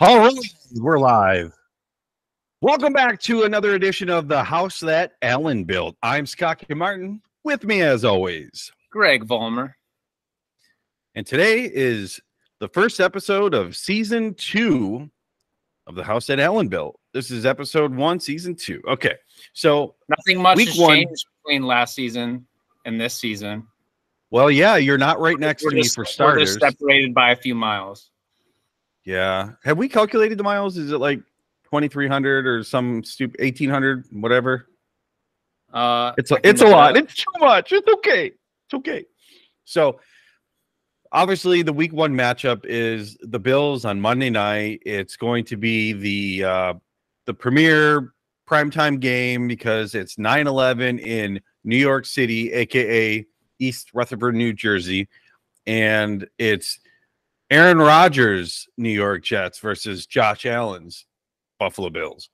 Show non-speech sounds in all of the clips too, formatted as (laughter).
All right, we're live. Welcome back to another edition of the House That Allen Built. I'm Scott Kinmartin. With me, as always, Greg Vollmer. And today is the first episode of season two of the House That Allen Built. This is episode one, season two. Okay, so nothing much has one- changed between last season and this season. well, yeah, you're not right next We're to me just- for we're starters. separated by a few miles. Yeah, have we calculated the miles? Is it like 2,300 or some stupid 1,800, whatever? Uh, It's a, it's a lot. It's too much. It's okay. It's okay. So obviously the week one matchup is the Bills on Monday night. It's going to be the uh the premier primetime game because it's 9-11 in New York City, aka East Rutherford, New Jersey. And it's Aaron Rodgers, New York Jets versus Josh Allen's Buffalo Bills.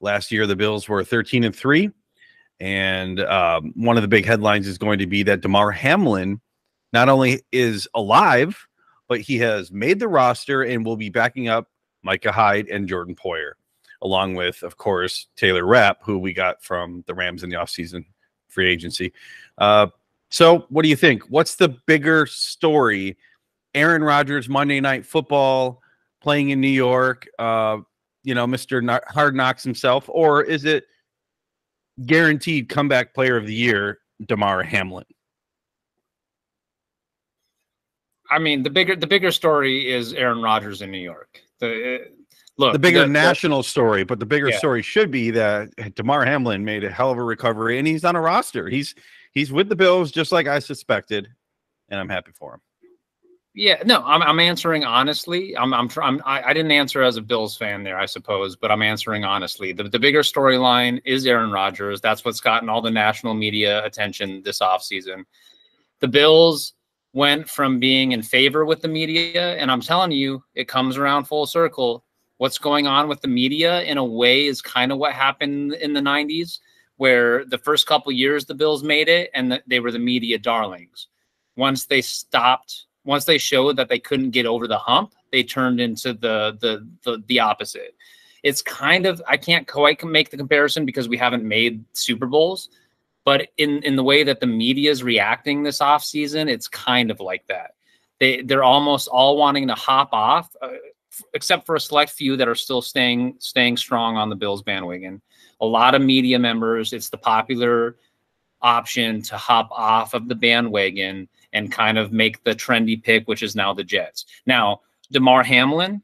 Last year, the Bills were 13 and 3. And um, one of the big headlines is going to be that Damar Hamlin not only is alive, but he has made the roster and will be backing up Micah Hyde and Jordan Poyer, along with, of course, Taylor Rapp, who we got from the Rams in the offseason free agency. Uh, so, what do you think? What's the bigger story? Aaron Rodgers, Monday Night Football, playing in New York, uh, you know, Mr. Hard Knocks himself, or is it guaranteed comeback player of the year, Damar Hamlin. I mean, the bigger the bigger story is Aaron Rodgers in New York. The uh, look, The bigger the- the- national story, but the bigger Yeah. story should be that Damar Hamlin made a hell of a recovery and he's on a roster. He's he's with the Bills just like I suspected, and I'm happy for him. Yeah, no, I'm, I'm answering honestly. I'm, I'm, I'm I, I didn't answer as a Bills fan there, I suppose, but I'm answering honestly. The, the bigger storyline is Aaron Rodgers. That's what's gotten all the national media attention this offseason. The Bills went from being in favor with the media, and I'm telling you, it comes around full circle. What's going on with the media, in a way, is kind of what happened in the 90s, where the first couple years the Bills made it, and the, they were the media darlings. Once they stopped once they showed that they couldn't get over the hump, they turned into the the the, the opposite. It's kind of I can't quite make the comparison because we haven't made Super Bowls, but in in the way that the media is reacting this off season, it's kind of like that. They they're almost all wanting to hop off, uh, except for a select few that are still staying staying strong on the Bills bandwagon. A lot of media members, it's the popular option to hop off of the bandwagon and kind of make the trendy pick, which is now the Jets. Now, Damar Hamlin,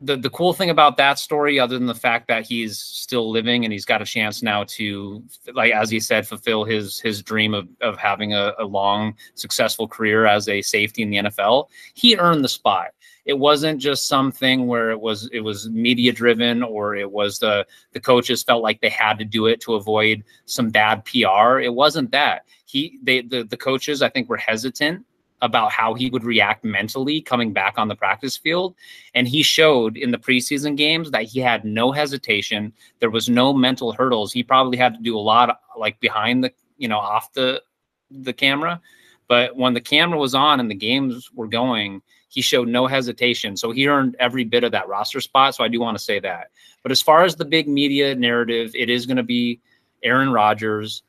the, the cool thing about that story, other than the fact that he's still living and he's got a chance now to, like as he said, fulfill his his dream of, of having a, a long, successful career as a safety in the NFL, he earned the spot. It wasn't just something where it was it was media driven or it was the the coaches felt like they had to do it to avoid some bad PR. It wasn't that. He they the, the coaches I think were hesitant about how he would react mentally coming back on the practice field. And he showed in the preseason games that he had no hesitation. There was no mental hurdles. He probably had to do a lot like behind the, you know, off the the camera. But when the camera was on and the games were going, he showed no hesitation. So he earned every bit of that roster spot. So I do want to say that. But as far as the big media narrative, it is going to be Aaron Rodgers,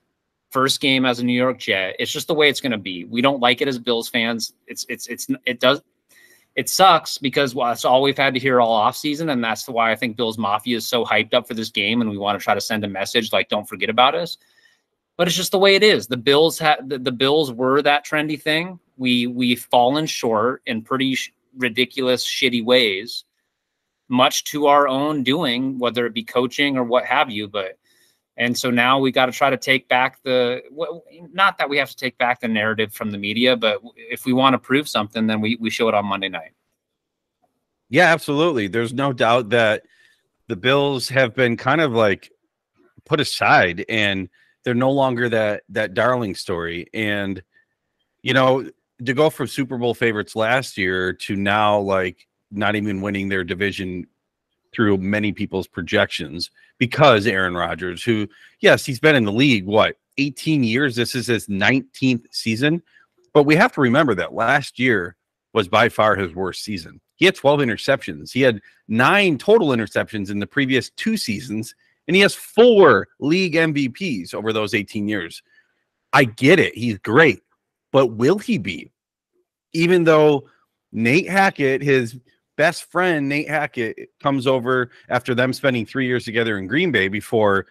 first game as a New York Jet. It's just the way it's going to be. We don't like it as Bills fans. It's it's it's it does it sucks because well, that's all we've had to hear all off season, and that's why I think Bills Mafia is so hyped up for this game, and we want to try to send a message like don't forget about us. But it's just the way it is. The Bills had the, the Bills were that trendy thing. We we've fallen short in pretty sh- ridiculous, shitty ways, much to our own doing, whether it be coaching or what have you. But and so now we got to try to take back the not that we have to take back the narrative from the media, but if we want to prove something, then we we show it on Monday night. Yeah, absolutely. There's no doubt that the Bills have been kind of like put aside and they're no longer that that darling story. And you know, to go from Super Bowl favorites last year to now like not even winning their division through many people's projections because Aaron Rodgers, who yes, he's been in the league what 18 years. This is his 19th season. But we have to remember that last year was by far his worst season. He had 12 interceptions. He had nine total interceptions in the previous two seasons, and he has four league MVPs over those 18 years. I get it. He's great. But will he be? Even though Nate Hackett, his best friend, Nate Hackett, comes over after them spending three years together in Green Bay before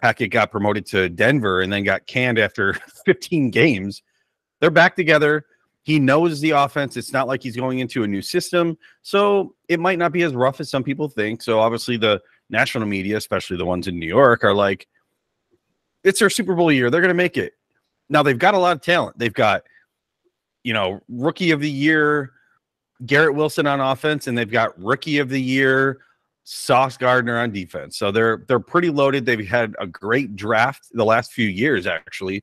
Hackett got promoted to Denver and then got canned after (laughs) 15 games. They're back together. He knows the offense. It's not like he's going into a new system. So it might not be as rough as some people think. So obviously, the national media, especially the ones in New York, are like, it's their Super Bowl year. They're going to make it. Now, they've got a lot of talent. They've got, you know, rookie of the year, Garrett Wilson on offense, and they've got rookie of the year, Sauce Gardner on defense. So they're they're pretty loaded. They've had a great draft the last few years, actually,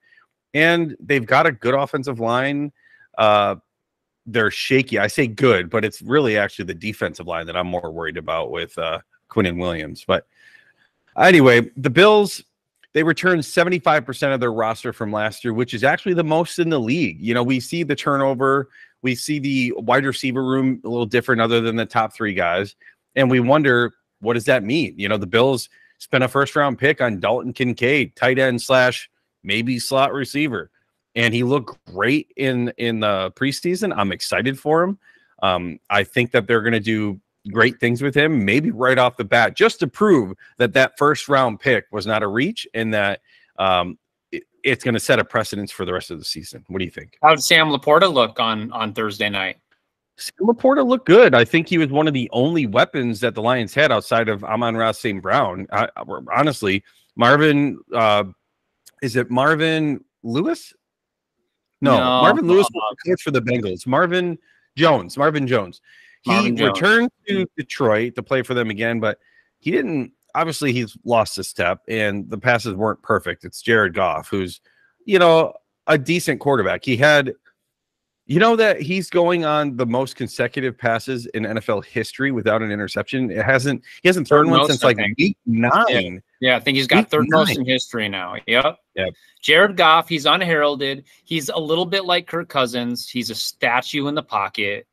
and they've got a good offensive line. Uh, they're shaky. I say good, but it's really actually the defensive line that I'm more worried about with uh, and Williams. But anyway, the Bills they returned 75% of their roster from last year, which is actually the most in the league. You know, we see the turnover, we see the wide receiver room a little different other than the top three guys. And we wonder, what does that mean? You know, the Bills spent a first round pick on Dalton Kincaid, tight end slash maybe slot receiver. And he looked great in in the preseason. I'm excited for him. Um, I think that they're going to do great things with him, maybe right off the bat, just to prove that that first round pick was not a reach and that um, it's going to set a precedence for the rest of the season. What do you think? How did Sam LaPorta look on on Thursday night? Sam LaPorta looked good. I think he was one of the only weapons that the Lions had outside of Amon-Ra St. Brown. I, honestly, Marvin, uh, is it Marvin Lewis? No, no Marvin Lewis was coach for the Bengals. Marvin Jones, Marvin Jones. He Marvin returned to Detroit to play for them again, but he didn't. Obviously, he's lost a step, and the passes weren't perfect. It's Jared Goff, who's, you know, a decent quarterback. He had you know that he's going on the most consecutive passes in NFL history without an interception. It hasn't he hasn't thrown one since like week nine. Yeah. yeah. I think he's got week third nine. most in history now. Yep. Yep. Jared Goff, he's unheralded. He's a little bit like Kirk Cousins. He's a statue in the pocket.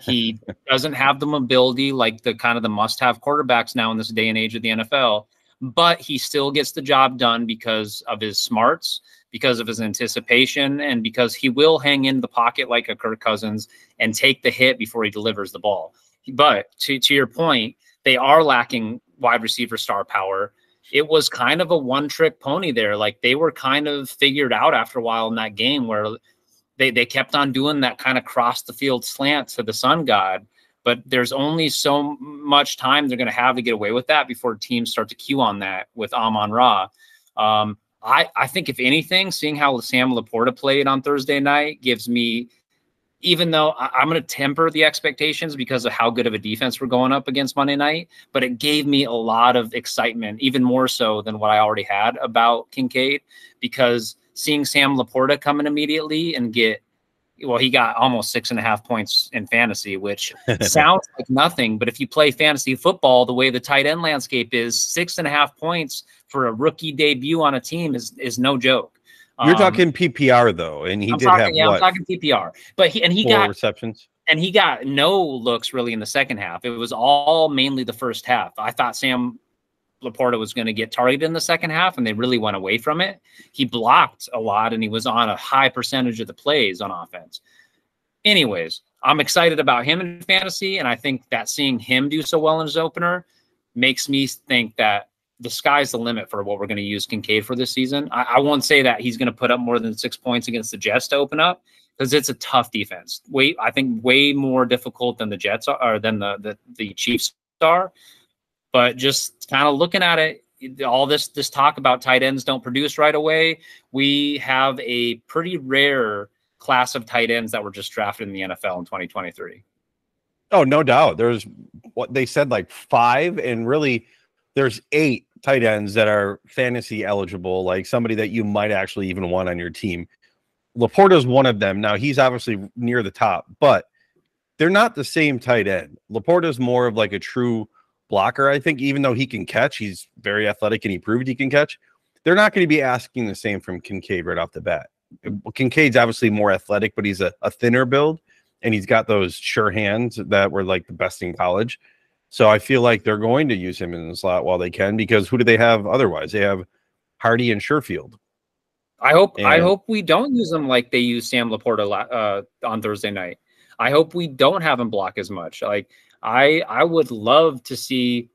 He doesn't have the mobility like the kind of the must-have quarterbacks now in this day and age of the NFL, but he still gets the job done because of his smarts because of his anticipation and because he will hang in the pocket like a Kirk Cousins and take the hit before he delivers the ball. But to, to your point, they are lacking wide receiver star power. It was kind of a one trick pony there. Like they were kind of figured out after a while in that game where they, they kept on doing that kind of cross the field slant to the sun god. But there's only so much time they're going to have to get away with that before teams start to cue on that with Amon Ra. Um, I, I think if anything, seeing how Sam LaPorta played on Thursday night gives me, even though I, am going to temper the expectations because of how good of a defense we're going up against Monday night, but it gave me a lot of excitement, even more so than what I already had about Kincaid, because seeing Sam LaPorta come in immediately and get well, he got almost six and a half points in fantasy, which (laughs) sounds like nothing. But if you play fantasy football the way the tight end landscape is, six and a half points for a rookie debut on a team is is no joke. You're um, talking PPR though, and he I'm did talking, have yeah, what? I'm talking PPR, but he and he Four got receptions, and he got no looks really in the second half. It was all mainly the first half. I thought Sam LaPorta was going to get targeted in the second half, and they really went away from it. He blocked a lot, and he was on a high percentage of the plays on offense. Anyways, I'm excited about him in fantasy, and I think that seeing him do so well in his opener makes me think that the sky's the limit for what we're going to use Kincaid for this season. I, I won't say that he's going to put up more than six points against the Jets to open up because it's a tough defense. Way I think way more difficult than the Jets are, or than the the, the Chiefs are. But just kind of looking at it, all this this talk about tight ends don't produce right away. We have a pretty rare class of tight ends that were just drafted in the NFL in 2023. Oh, no doubt. There's what they said like five, and really there's eight tight ends that are fantasy eligible, like somebody that you might actually even want on your team. LaPorta's one of them. Now he's obviously near the top, but they're not the same tight end. LaPorta's more of like a true blocker, I think, even though he can catch, he's very athletic and he proved he can catch. They're not going to be asking the same from Kincaid right off the bat. Kincaid's obviously more athletic, but he's a, a thinner build and he's got those sure hands that were like the best in college. So I feel like they're going to use him in the slot while they can because who do they have otherwise? They have Harty and Sherfield. I hope and, I hope we don't use him like they use Sam LaPorta uh, on Thursday night. I hope we don't have him block as much. Like I I would love to see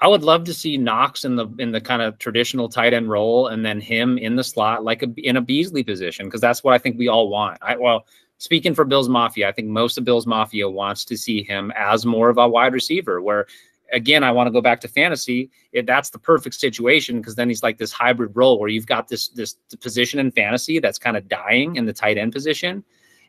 I would love to see Knox in the in the kind of traditional tight end role and then him in the slot like a, in a Beasley position because that's what I think we all want. I well speaking for Bills Mafia, I think most of Bills Mafia wants to see him as more of a wide receiver where again, I want to go back to fantasy. It, that's the perfect situation because then he's like this hybrid role where you've got this this position in fantasy that's kind of dying in the tight end position.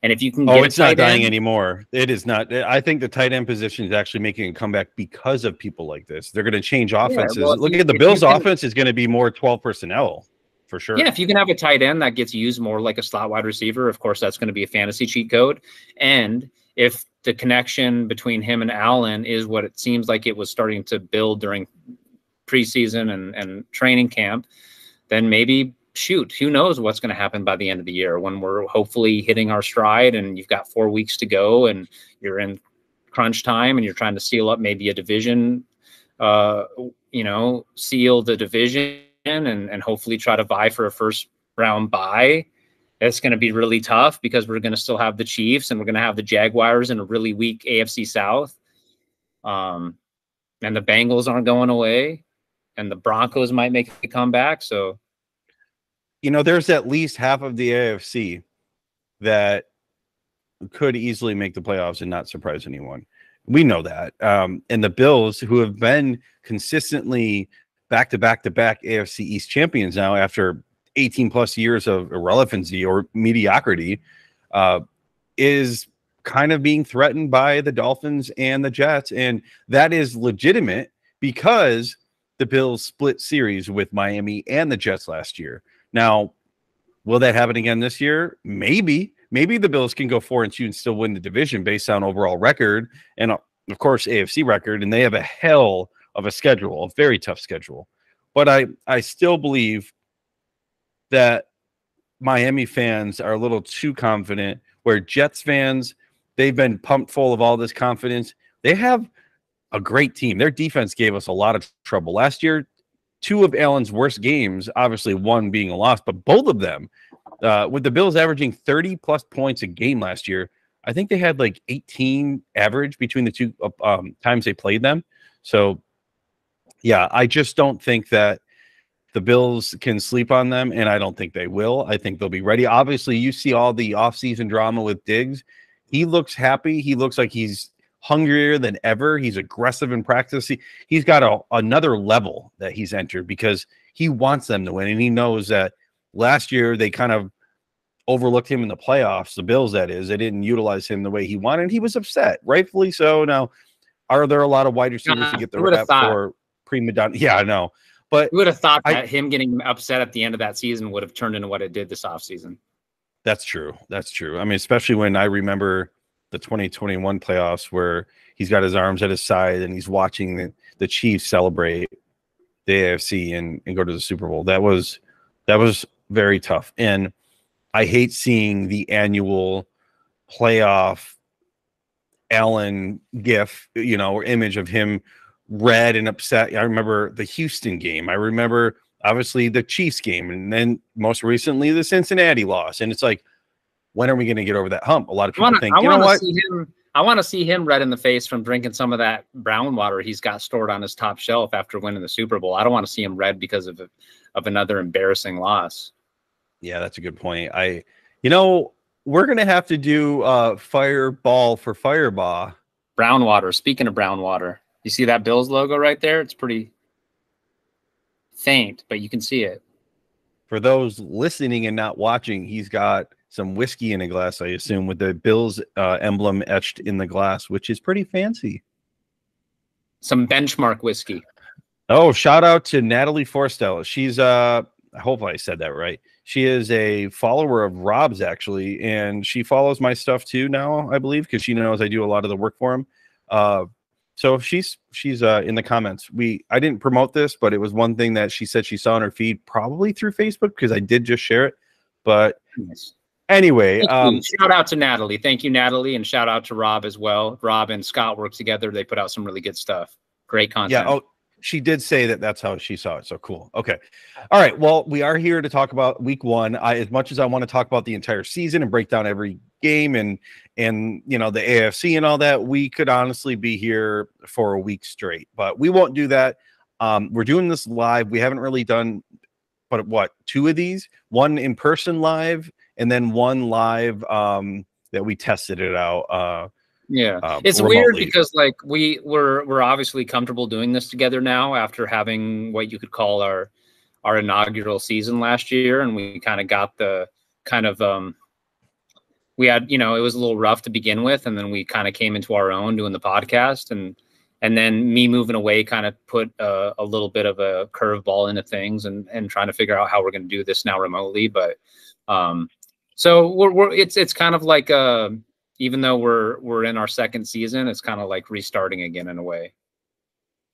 And if you can, oh, it's not dying end, anymore. It is not. Eh, I think the tight end position is actually making a comeback because of people like this. They're going to change offenses. Yeah, well, Look at the Bills' can, offense is going to be more twelve personnel for sure. Yeah, if you can have a tight end that gets used more like a slot wide receiver, of course, that's going to be a fantasy cheat code. And if the connection between him and Allen is what it seems like it was starting to build during preseason and, and training camp, then maybe shoot, who knows what's going to happen by the end of the year when we're hopefully hitting our stride and you've got four weeks to go and you're in crunch time and you're trying to seal up maybe a division, uh, you know, seal the division and, and hopefully try to buy for a first round buy it's going to be really tough because we're going to still have the Chiefs and we're going to have the Jaguars in a really weak AFC South. Um, and the Bengals aren't going away, and the Broncos might make a comeback. So, you know, there's at least half of the AFC that could easily make the playoffs and not surprise anyone. We know that. Um, and the Bills, who have been consistently back to back to back AFC East champions now after 18 plus years of irrelevancy or mediocrity uh, is kind of being threatened by the Dolphins and the Jets. And that is legitimate because the Bills split series with Miami and the Jets last year. Now, will that happen again this year? Maybe. Maybe the Bills can go four and two and still win the division based on overall record and, of course, AFC record. And they have a hell of a schedule, a very tough schedule. But I, I still believe that Miami fans are a little too confident, where Jets fans, they've been pumped full of all this confidence. They have a great team. Their defense gave us a lot of trouble last year. Two of Allen's worst games, obviously one being a loss, but both of them, uh, with the Bills averaging 30 plus points a game last year, I think they had like 18 average between the two uh, um, times they played them. So, yeah, I just don't think that the Bills can sleep on them, and I don't think they will. I think they'll be ready. Obviously, you see all the offseason drama with Diggs. He looks happy. He looks like he's hungrier than ever. He's aggressive in practice. He, he's got a, another level that he's entered because he wants them to win. And he knows that last year they kind of overlooked him in the playoffs, the Bills, that is. They didn't utilize him the way he wanted. He was upset, rightfully so. Now, are there a lot of wide receivers uh, to get the rep for prima donna? Yeah, I know. But you would have thought I, that him getting upset at the end of that season would have turned into what it did this offseason. That's true. That's true. I mean, especially when I remember the 2021 playoffs where he's got his arms at his side and he's watching the, the Chiefs celebrate the AFC and, and go to the Super Bowl. That was that was very tough. And I hate seeing the annual playoff Allen gif, you know, or image of him red and upset. I remember the Houston game. I remember obviously the Chiefs game, and then most recently the Cincinnati loss. And it's like, when are we going to get over that hump? A lot of people wanna, think, you know what? Him, I want to see him red in the face from drinking some of that brown water he's got stored on his top shelf after winning the Super Bowl. I don't want to see him red because of of another embarrassing loss. Yeah, that's a good point. I, you know, we're gonna have to do uh fireball for fireball. Brown water. Speaking of brown water, you see that Bills logo right there? It's pretty faint, but you can see it. For those listening and not watching, he's got some whiskey in a glass, I assume, with the Bills uh, emblem etched in the glass, which is pretty fancy. Some benchmark whiskey. Oh, shout out to Natalie Forstella. She's uh I hope I said that right. She is a follower of Rob's actually, and she follows my stuff too now, I believe, because she knows I do a lot of the work for him. Uh, so she's she's uh, in the comments. We I didn't promote this, but it was one thing that she said she saw on her feed, probably through Facebook, because I did just share it. But Anyway, um, shout out to Natalie. Thank you, Natalie, and shout out to Rob as well. Rob and Scott work together. They put out some really good stuff. Great content. Yeah. Oh, she did say that that's how she saw it. So cool. Okay. All right. Well, we are here to talk about week one. I, as much as I want to talk about the entire season and break down every game and and you know the AFC and all that, we could honestly be here for a week straight. But we won't do that. Um, we're doing this live. We haven't really done, but what two of these? One in person live, and then one live um, that we tested it out. Uh, yeah, um, it's remotely. weird because like we we're we're obviously comfortable doing this together now after having what you could call our our inaugural season last year, and we kind of got the kind of um we had you know it was a little rough to begin with, and then we kind of came into our own doing the podcast, and and then me moving away kind of put a, a little bit of a curveball into things, and and trying to figure out how we're going to do this now remotely, but um so we're, we're it's it's kind of like a even though we're we're in our second season, it's kind of like restarting again in a way.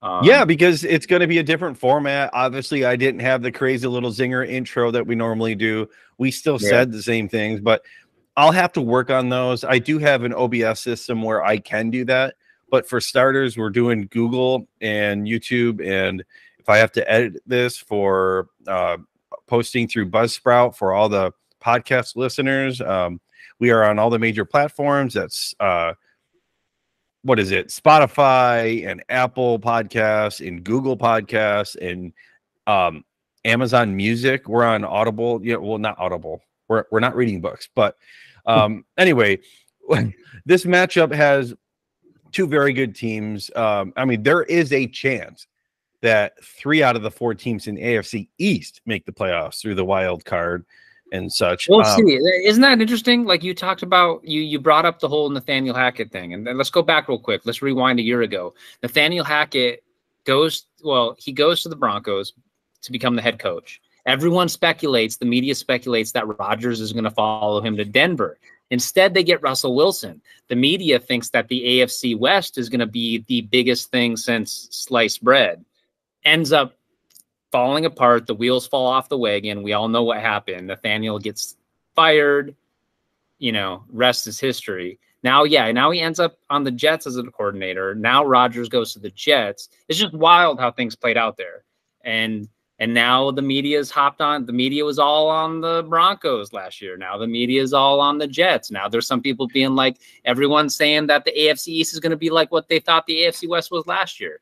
Um, yeah, because it's going to be a different format. Obviously, I didn't have the crazy little zinger intro that we normally do. We still yeah. said the same things, but I'll have to work on those. I do have an OBS system where I can do that, but for starters, we're doing Google and YouTube, and if I have to edit this for uh, posting through Buzzsprout for all the podcast listeners, um, we are on all the major platforms. That's uh, what is it? Spotify and Apple Podcasts and Google Podcasts and um, Amazon Music. We're on Audible. Yeah, well, not Audible. We're we're not reading books, but um, (laughs) anyway, (laughs) this matchup has two very good teams. Um, I mean, there is a chance that three out of the four teams in AFC East make the playoffs through the wild card and such. We'll um, see. Isn't that interesting? Like you talked about, you you brought up the whole Nathaniel Hackett thing, and then let's go back real quick. Let's rewind a year ago. Nathaniel Hackett goes. Well, he goes to the Broncos to become the head coach. Everyone speculates, the media speculates that Rodgers is going to follow him to Denver. Instead, they get Russell Wilson. The media thinks that the AFC West is going to be the biggest thing since sliced bread. Ends up falling apart. The wheels fall off the wagon. We all know what happened. Nathaniel gets fired. You know, rest is history. Now, yeah, now he ends up on the Jets as a coordinator. Now Rodgers goes to the Jets. It's just wild how things played out there. And and now the media's hopped on. The media was all on the Broncos last year. Now the media is all on the Jets. Now there's some people being like, everyone's saying that the AFC East is going to be like what they thought the AFC West was last year.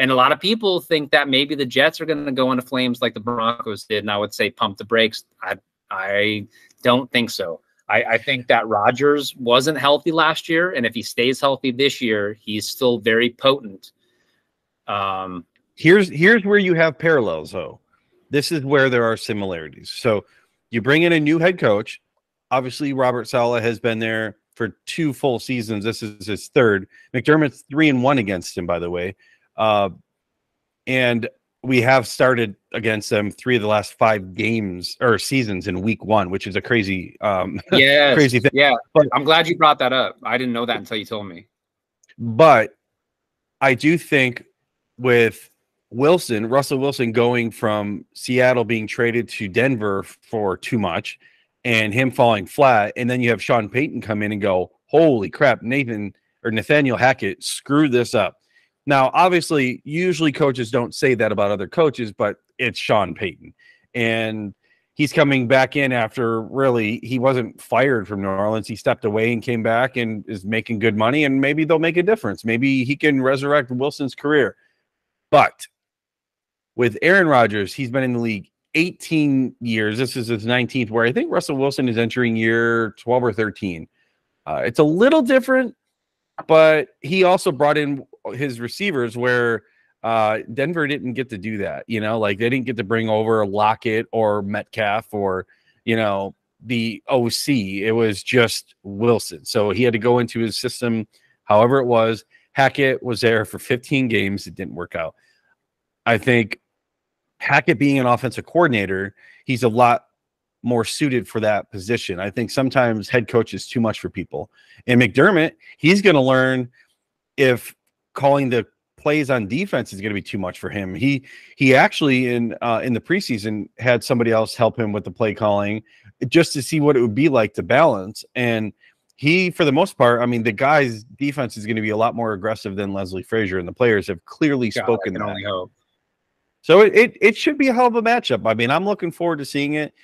And a lot of people think that maybe the Jets are going to go into flames like the Broncos did. And I would say pump the brakes. I I don't think so. I, I think that Rodgers wasn't healthy last year, and if he stays healthy this year, he's still very potent. Um, here's here's where you have parallels, though. This is where there are similarities. So you bring in a new head coach. Obviously, Robert Saleh has been there for two full seasons. This is his third. McDermott's three and one against him, by the way. Uh, and we have started against them three of the last five games or seasons in week one, which is a crazy, um, (laughs) yeah, crazy thing. Yeah, but I'm glad you brought that up. I didn't know that until you told me. But I do think with Wilson, Russell Wilson going from Seattle being traded to Denver for too much and him falling flat, and then you have Sean Payton come in and go, Holy crap, Nathan or Nathaniel Hackett screwed this up. Now, obviously, usually coaches don't say that about other coaches, but it's Sean Payton. And he's coming back in after really he wasn't fired from New Orleans. He stepped away and came back and is making good money, and maybe they'll make a difference. Maybe he can resurrect Wilson's career. But with Aaron Rodgers, he's been in the league 18 years. This is his 19th, where I think Russell Wilson is entering year 12 or 13. Uh, it's a little different, but he also brought in his receivers where uh, Denver didn't get to do that. You know, like they didn't get to bring over Lockett or Metcalf or, you know, the OC. It was just Wilson. So he had to go into his system however it was. Hackett was there for 15 games. It didn't work out. I think Hackett being an offensive coordinator, he's a lot more suited for that position. I think sometimes head coach is too much for people. And McDermott, he's going to learn if calling the plays on defense is going to be too much for him. He he actually in uh, in the preseason had somebody else help him with the play calling just to see what it would be like to balance. And he, for the most part, I mean, the guy's defense is going to be a lot more aggressive than Leslie Frazier, and the players have clearly God, spoken that. So it, it it should be a hell of a matchup. I mean, I'm looking forward to seeing it.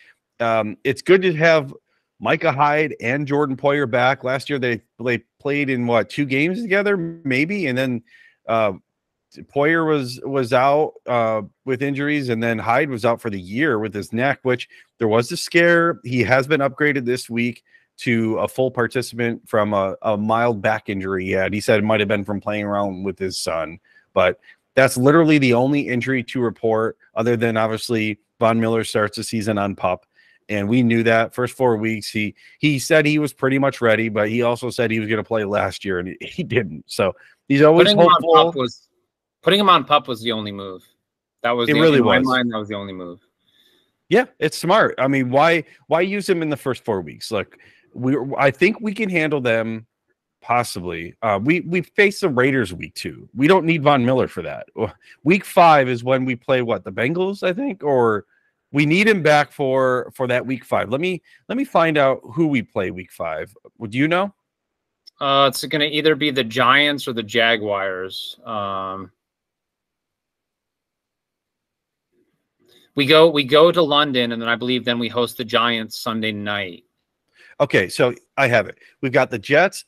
Um, it's good to have Micah Hyde and Jordan Poyer back. Last year they they played in what two games together, maybe, and then uh, Poyer was was out uh, with injuries, and then Hyde was out for the year with his neck, which there was a scare. He has been upgraded this week to a full participant from a, a mild back injury had. He said it might have been from playing around with his son, but that's literally the only injury to report, other than obviously Von Miller starts the season on pup. And we knew that first four weeks. He he said he was pretty much ready, but he also said he was going to play last year, and he didn't. So he's always putting hopeful. Him on pup was putting him on pup was the only move. That was it. really was. In my mind, that was the only move. Yeah, it's smart. I mean, why why use him in the first four weeks? Like we, I think we can handle them possibly. Uh, we we face the Raiders week two. We don't need Von Miller for that. Week five is when we play what the Bengals, I think, or we need him back for for that week five. Let me let me find out who we play week five. Would you know? Uh, it's going to either be the Giants or the Jaguars. Um, we go we go to London, and then I believe then we host the Giants Sunday night. Okay, so I have it. We've got the Jets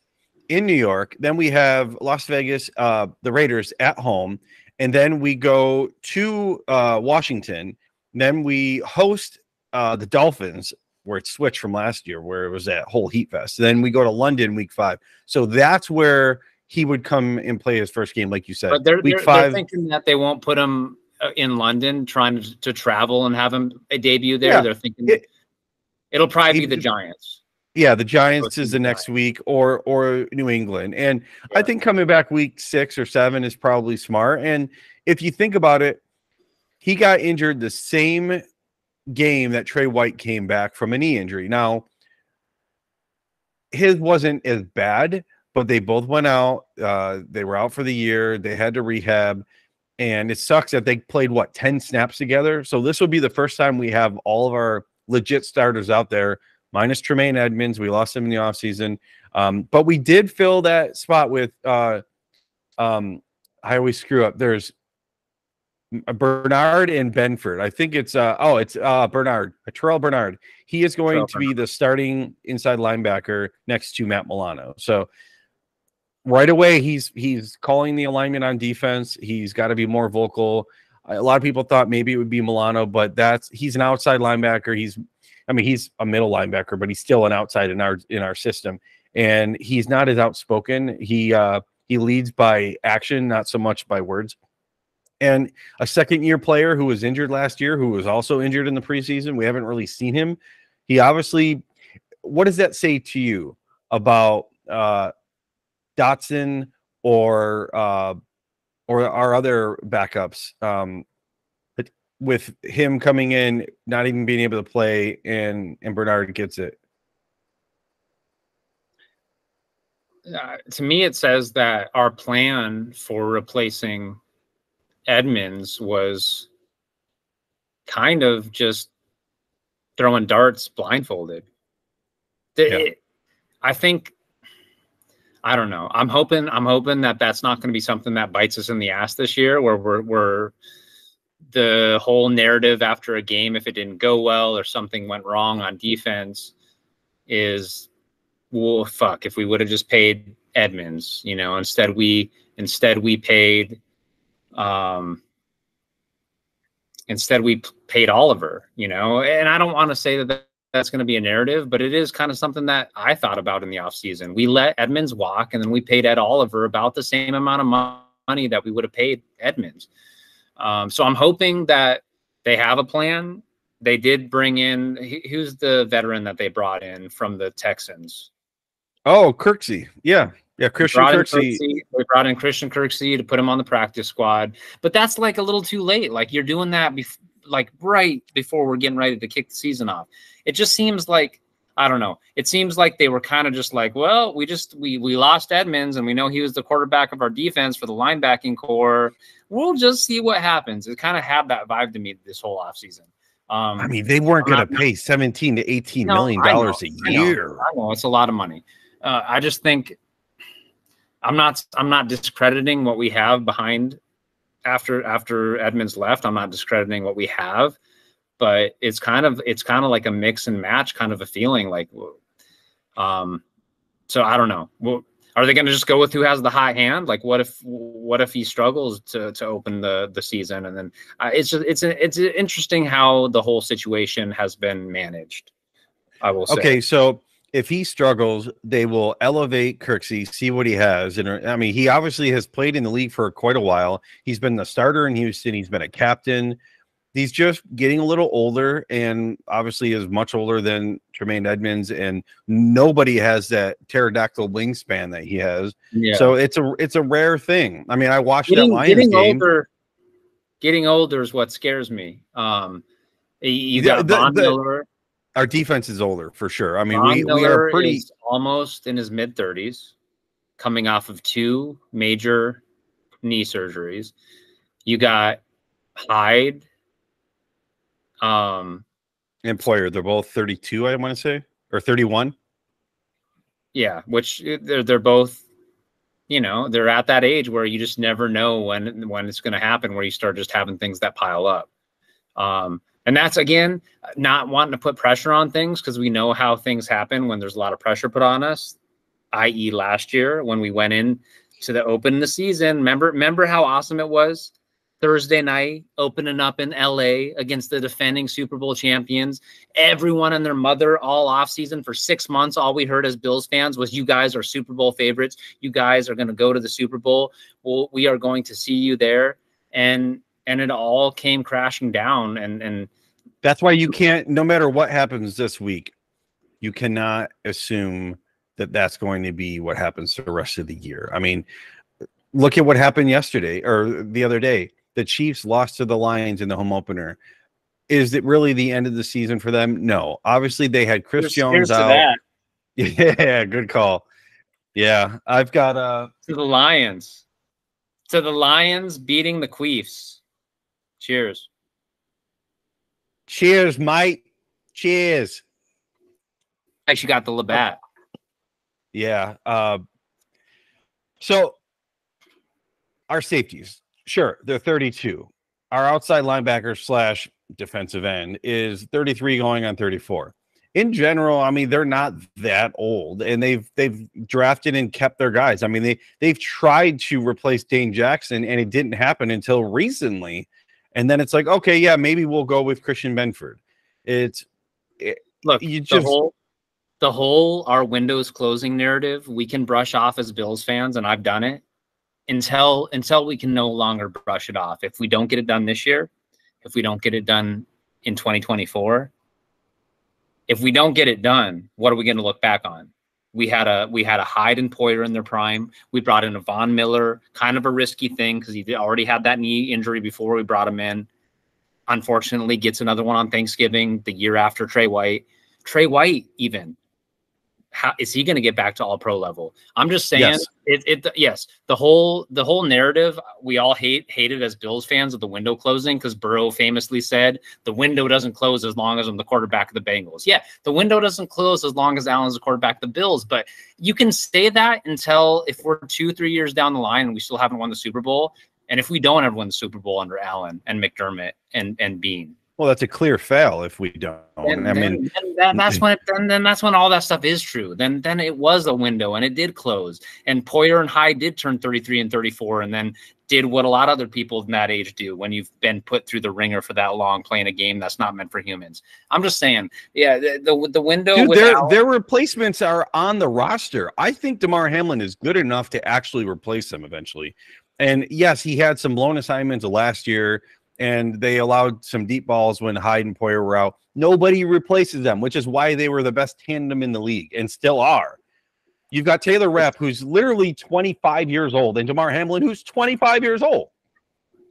in New York. Then we have Las Vegas, uh, the Raiders at home, and then we go to uh, Washington. Then we host uh, the Dolphins, where it switched from last year, where it was that whole heat fest. Then we go to London week five. So that's where he would come and play his first game, like you said. But they're, week they're, 5 they're thinking that they won't put him uh, in London, trying to, to travel and have him a debut there. Yeah, they're thinking it, it'll probably be the Giants. Yeah, the Giants is the next week, or or New England, and yeah. I think coming back week six or seven is probably smart. And if you think about it, he got injured the same game that Tre White came back from a knee injury. Now, his wasn't as bad, but they both went out. Uh, they were out for the year. They had to rehab, and it sucks that they played what ten snaps together. So this will be the first time we have all of our legit starters out there minus Tremaine Edmunds. We lost him in the offseason. Um, but we did fill that spot with uh um I always screw up. There's Bernard and Benford. I think it's uh oh it's uh Bernard, Terrell Bernard. He is going Terrell to Bernard. be the starting inside linebacker next to Matt Milano. So right away he's he's calling the alignment on defense. He's got to be more vocal. A lot of people thought maybe it would be Milano, but that's he's an outside linebacker. He's I mean, he's a middle linebacker, but he's still an outside in our in our system. And he's not as outspoken. He uh, he leads by action, not so much by words. And a second year player who was injured last year, who was also injured in the preseason, we haven't really seen him. He obviously, what does that say to you about uh, Dodson or uh, or our other backups? Um, with him coming in, not even being able to play, and and Bernard gets it. Uh, to me, it says that our plan for replacing Edmunds was kind of just throwing darts blindfolded. The, yeah. I think I don't know. I'm hoping I'm hoping that that's not going to be something that bites us in the ass this year, where we're we're the whole narrative after a game, if it didn't go well or something went wrong on defense, is well, fuck. If we would have just paid Edmunds, you know, instead we instead we paid, um, instead we paid Oliver, you know, and I don't want to say that that's going to be a narrative, but it is kind of something that I thought about in the offseason. We let Edmunds walk and then we paid Ed Oliver about the same amount of money that we would have paid Edmunds. Um, so I'm hoping that they have a plan. They did bring in who's the veteran that they brought in from the Texans. Oh, Kirksey. Yeah. Yeah, Christian Kirksey. Kirksey. They brought in Christian Kirksey to put him on the practice squad, but that's like a little too late. Like you're doing that bef- like right before we're getting ready to kick the season off. It just seems like I don't know. It seems like they were kind of just like, well, we just we we lost Edmunds and we know he was the quarterback of our defense for the linebacking core. We'll just see what happens. It kind of had that vibe to me this whole offseason. Um, I mean, they weren't going to pay 17 to 18 No, million dollars a I know, year. I know it's a lot of money. Uh, I just think I'm not I'm not discrediting what we have behind after after Edmonds left. I'm not discrediting what we have, but it's kind of it's kind of like a mix and match kind of a feeling like um so I don't know. Well, are they going to just go with who has the high hand? Like what if what if he struggles to to open the the season and then uh, it's just it's it's interesting how the whole situation has been managed. I will say. Okay, so if he struggles, they will elevate Kirksey, see what he has. And I mean, he obviously has played in the league for quite a while. He's been the starter in Houston. He's been a captain. He's just getting a little older, and obviously is much older than Tremaine Edmunds. And nobody has that pterodactyl wingspan that he has. Yeah. So it's a it's a rare thing. I mean, I watched getting, that Lions getting game. older getting older is what scares me um you got the- Von the- Miller. Our defense is older for sure. I mean, Von we, we are pretty. almost in his mid 30s, coming off of two major knee surgeries. You got Hyde. Um, employer. They're both 32, I want to say, or 31. yeah, which uh, they're they're both, you know, they're at that age where you just never know when when it's going to happen, where you start just having things that pile up. Um, and that's again not wanting to put pressure on things because we know how things happen when there's a lot of pressure put on us, i.e., last year when we went in to the open of the season. Remember, remember how awesome it was Thursday night opening up in LA against the defending Super Bowl champions. Everyone and their mother all off season for six months. All we heard as Bills fans was, "You guys are Super Bowl favorites. You guys are going to go to the Super Bowl. Well, we are going to see you there." And and it all came crashing down. And and That's why you can't, no matter what happens this week, you cannot assume that that's going to be what happens the rest of the year. I mean, look at what happened yesterday or the other day. The Chiefs lost to the Lions in the home opener. Is it really the end of the season for them? No. Obviously, they had Chris here's- Jones here's to out. that, (laughs) Yeah, good call. Yeah, I've got uh to the Lions, to the Lions beating the Queefs. Cheers. Cheers, mate. Cheers. Actually, got the Labatt. Yeah. Uh, so our safeties, sure, they're 32. Our outside linebacker slash defensive end is 33 going on 34. In general, I mean, they're not that old and they've they've drafted and kept their guys. I mean, they they've tried to replace Dane Jackson and it didn't happen until recently. And then it's like, okay, yeah, maybe we'll go with Christian Benford. It's Look, you the just whole the whole our windows closing narrative we can brush off as bills fans and i've done it until until we can no longer brush it off if we don't get it done this year if we don't get it done in 2024 if we don't get it done what are we going to look back on we had a we had a Hyde and Poyer in their prime. We brought in a Von Miller, kind of a risky thing because he already had that knee injury before we brought him in. Unfortunately, gets another one on Thanksgiving the year after Tre White. Tre White, even how is he going to get back to all pro level? I'm just saying Yes. it, it. Yes, the whole the whole narrative we all hate hated as Bills fans of the window closing because Burrow famously said the window doesn't close as long as I'm the quarterback of the Bengals. Yeah, the window doesn't close as long as Allen's the quarterback of the Bills, but you can say that until if we're two three years down the line and we still haven't won the Super Bowl, and if we don't ever win the Super Bowl under Allen and McDermott and and Bean. Well, that's a clear fail if we don't. Then, I mean, then, then that's when then, then that's when all that stuff is true. Then then it was a window and it did close. And Poyer and Hyde did turn 33 and 34 and then did what a lot of other people in that age do when you've been put through the ringer for that long playing a game that's not meant for humans. I'm just saying, yeah, the the, the window Dude, with their their replacements are on the roster. I think Damar Hamlin is good enough to actually replace them eventually. And yes, he had some blown assignments last year, and they allowed some deep balls when Hyde and Poyer were out. Nobody replaces them, which is why they were the best tandem in the league and still are. You've got Taylor Rapp, who's literally 25 years old, and Damar Hamlin, who's 25 years old.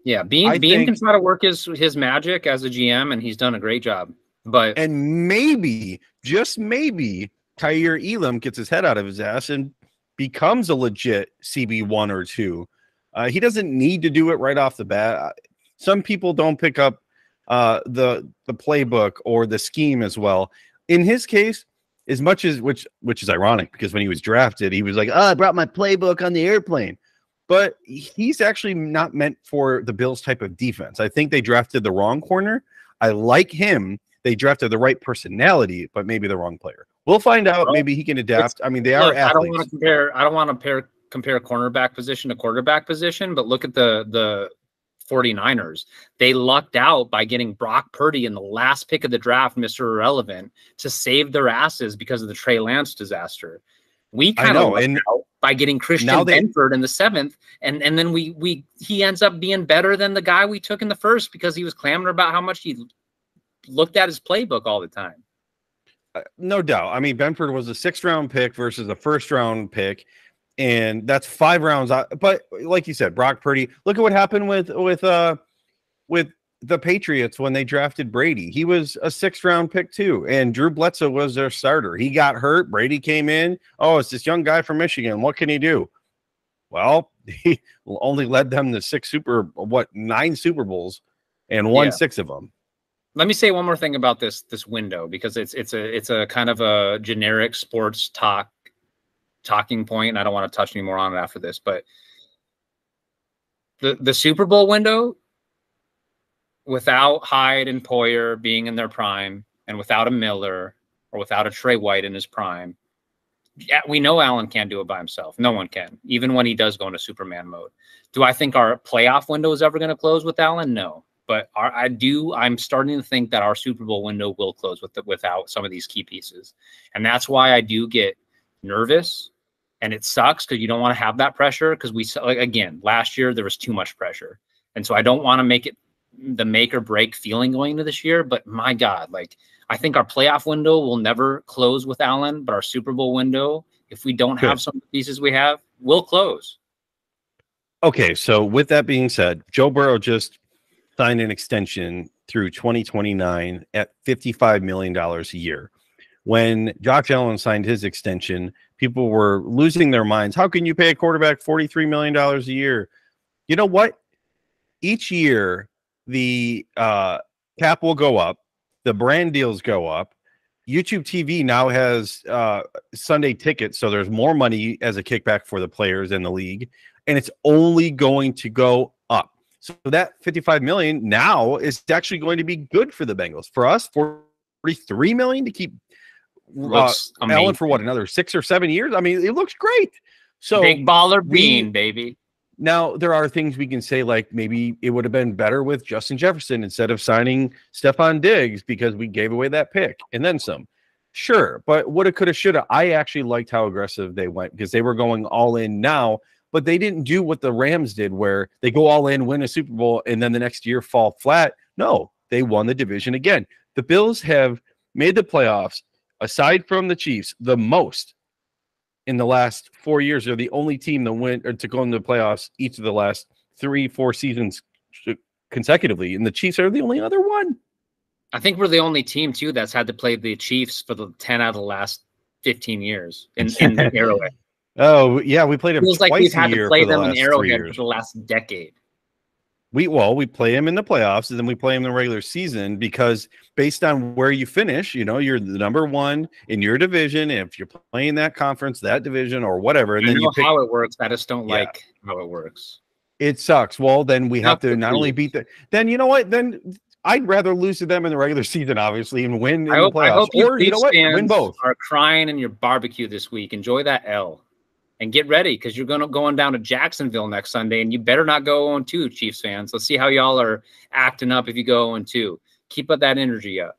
yeah, Bean I Bean think- can try to work his his magic as a GM and he's done a great job. But And maybe, just maybe Kaiir Elam gets his head out of his ass and becomes a legit CB1 or two. Uh, he doesn't need to do it right off the bat. Some people don't pick up uh, the the playbook or the scheme as well. In his case, as much as which which is ironic because when he was drafted, he was like, "Oh, I brought my playbook on the airplane." But he's actually not meant for the Bills type of defense. I think they drafted the wrong corner. I like him. They drafted the right personality, but maybe the wrong player. We'll find out. Maybe he can adapt. I mean, they are athletes. I don't want to compare. I don't want to compare compare cornerback position to quarterback position, but look at the the 49ers. They lucked out by getting Brock Purdy in the last pick of the draft, Mr. Irrelevant, to save their asses because of the Trey Lance disaster. We kind of and by getting Christian they, Benford in the seventh, and and then we we he ends up being better than the guy we took in the first because he was clamoring about how much he looked at his playbook all the time. Uh, no doubt. I mean, Benford was a sixth round pick versus a first round pick and that's five rounds out. But like you said, Brock Purdy. Look at what happened with with uh with the Patriots when they drafted Brady. He was a sixth round pick too, and Drew Bledsoe was their starter. He got hurt. Brady came in. Oh, it's this young guy from Michigan. What can he do? Well, (laughs) he only led them to six super what nine Super Bowls and won yeah. six of them. Let me say one more thing about this this window because it's it's a it's a kind of a generic sports talk talking point, and I don't want to touch any more on it after this, but the the Super Bowl window without Hyde and Poyer being in their prime, and without a Miller or without a Tre White in his prime, yeah, we know Allen can't do it by himself. No one can, even when he does go into Superman mode. Do I think our playoff window is ever going to close with Allen? No, but our, I do. I'm starting to think that our Super Bowl window will close with the, without some of these key pieces, and that's why I do get nervous and it sucks because you don't want to have that pressure because we like again last year there was too much pressure. And so i don't want to make it the make or break feeling going into this year but my god like i think our playoff window will never close with allen but our super bowl window if we don't Good. have some pieces we have will close. Okay so with that being said joe burrow just signed an extension through 2029 at 55 million dollars a year when Josh Allen signed his extension, people were losing their minds. How can you pay a quarterback $43 million a year? You know what? Each year, the uh, cap will go up, the brand deals go up. YouTube TV now has uh, Sunday tickets, so there's more money as a kickback for the players in the league, and it's only going to go up. So that 55 million now is actually going to be good for the Bengals. For us, 43 million to keep uh, Allen for what another six or seven years. I mean, it looks great. So big baller Beane, we, baby. Now there are things we can say like maybe it would have been better with Justin Jefferson instead of signing Stefon Diggs because we gave away that pick and then some. Sure, but woulda, coulda, shoulda. I actually liked how aggressive they went because they were going all in now, but they didn't do what the Rams did, where they go all in, win a Super Bowl, and then the next year fall flat. No, they won the division again. The Bills have made the playoffs aside from the Chiefs, the most in the last four years. They're the only team that went or to go into the playoffs each of the last three, four seasons consecutively, and the Chiefs are the only other one. I think we're the only team too that's had to play the Chiefs for the ten out of the last fifteen years in, in (laughs) Arrowhead. Oh yeah, we played them. It feels like we've had to play them the in Arrowhead for the last decade. We well, we play them in the playoffs and then we play them in the regular season because based on where you finish, you know, you're the number one in your division. If you're playing that conference, that division, or whatever, and I then you pick, how it works. I just don't yeah. like how it works. It sucks. Well, then we have to not only beat the. Then you know what? Then I'd rather lose to them in the regular season, obviously, and win in I hope, the playoffs. I hope you or you know what? Win both. Are crying in your barbecue this week. Enjoy that L and get ready because you're going to going down to Jacksonville next Sunday, and you better not go on two, Chiefs fans. Let's see how y'all are acting up if you go on two. Keep up that energy up.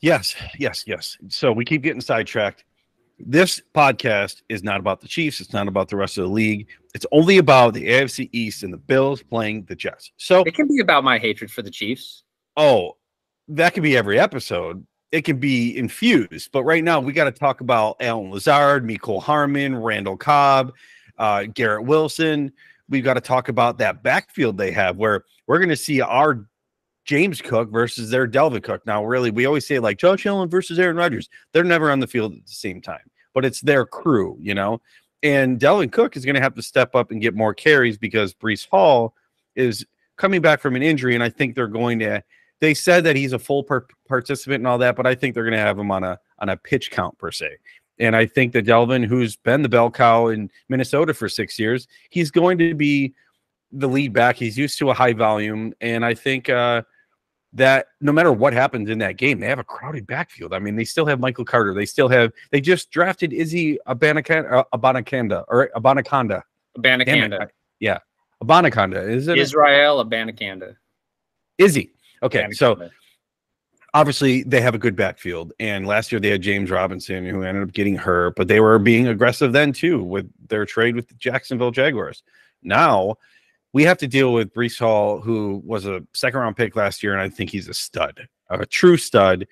Yes, yes, yes. So we keep getting sidetracked. This podcast is not about the Chiefs. It's not about the rest of the league. It's only about the AFC East and the Bills playing the Jets. So it can be about my hatred for the Chiefs. Oh, that could be every episode it can be infused. But right now, we got to talk about Allen Lazard, Mecole Hardman, Randall Cobb, uh, Garrett Wilson. We've got to talk about that backfield they have, where we're going to see our James Cook versus their Dalvin Cook. Now, really, we always say like Josh Allen versus Aaron Rodgers. They're never on the field at the same time, but it's their crew, you know. And Dalvin Cook is going to have to step up and get more carries because Breece Hall is coming back from an injury, and I think they're going to. They said that he's a full per- participant and all that, but I think they're going to have him on a on a pitch count per se. And I think that Dalvin, who's been the bell cow in Minnesota for six years, he's going to be the lead back. He's used to a high volume, and I think uh, that no matter what happens in that game, they have a crowded backfield. I mean, they still have Michael Carter. They still have. They just drafted Izzy Abanikanda, uh, or Abanikanda. Abanikanda. Yeah, Abanikanda. Is it Israel Abanikanda? Izzy. Okay, so obviously they have a good backfield and last year they had james robinson who ended up getting hurt but they were being aggressive then too with their trade with the jacksonville jaguars now we have to deal with Breece Hall, who was a second round pick last year, and I think he's a stud, a true stud.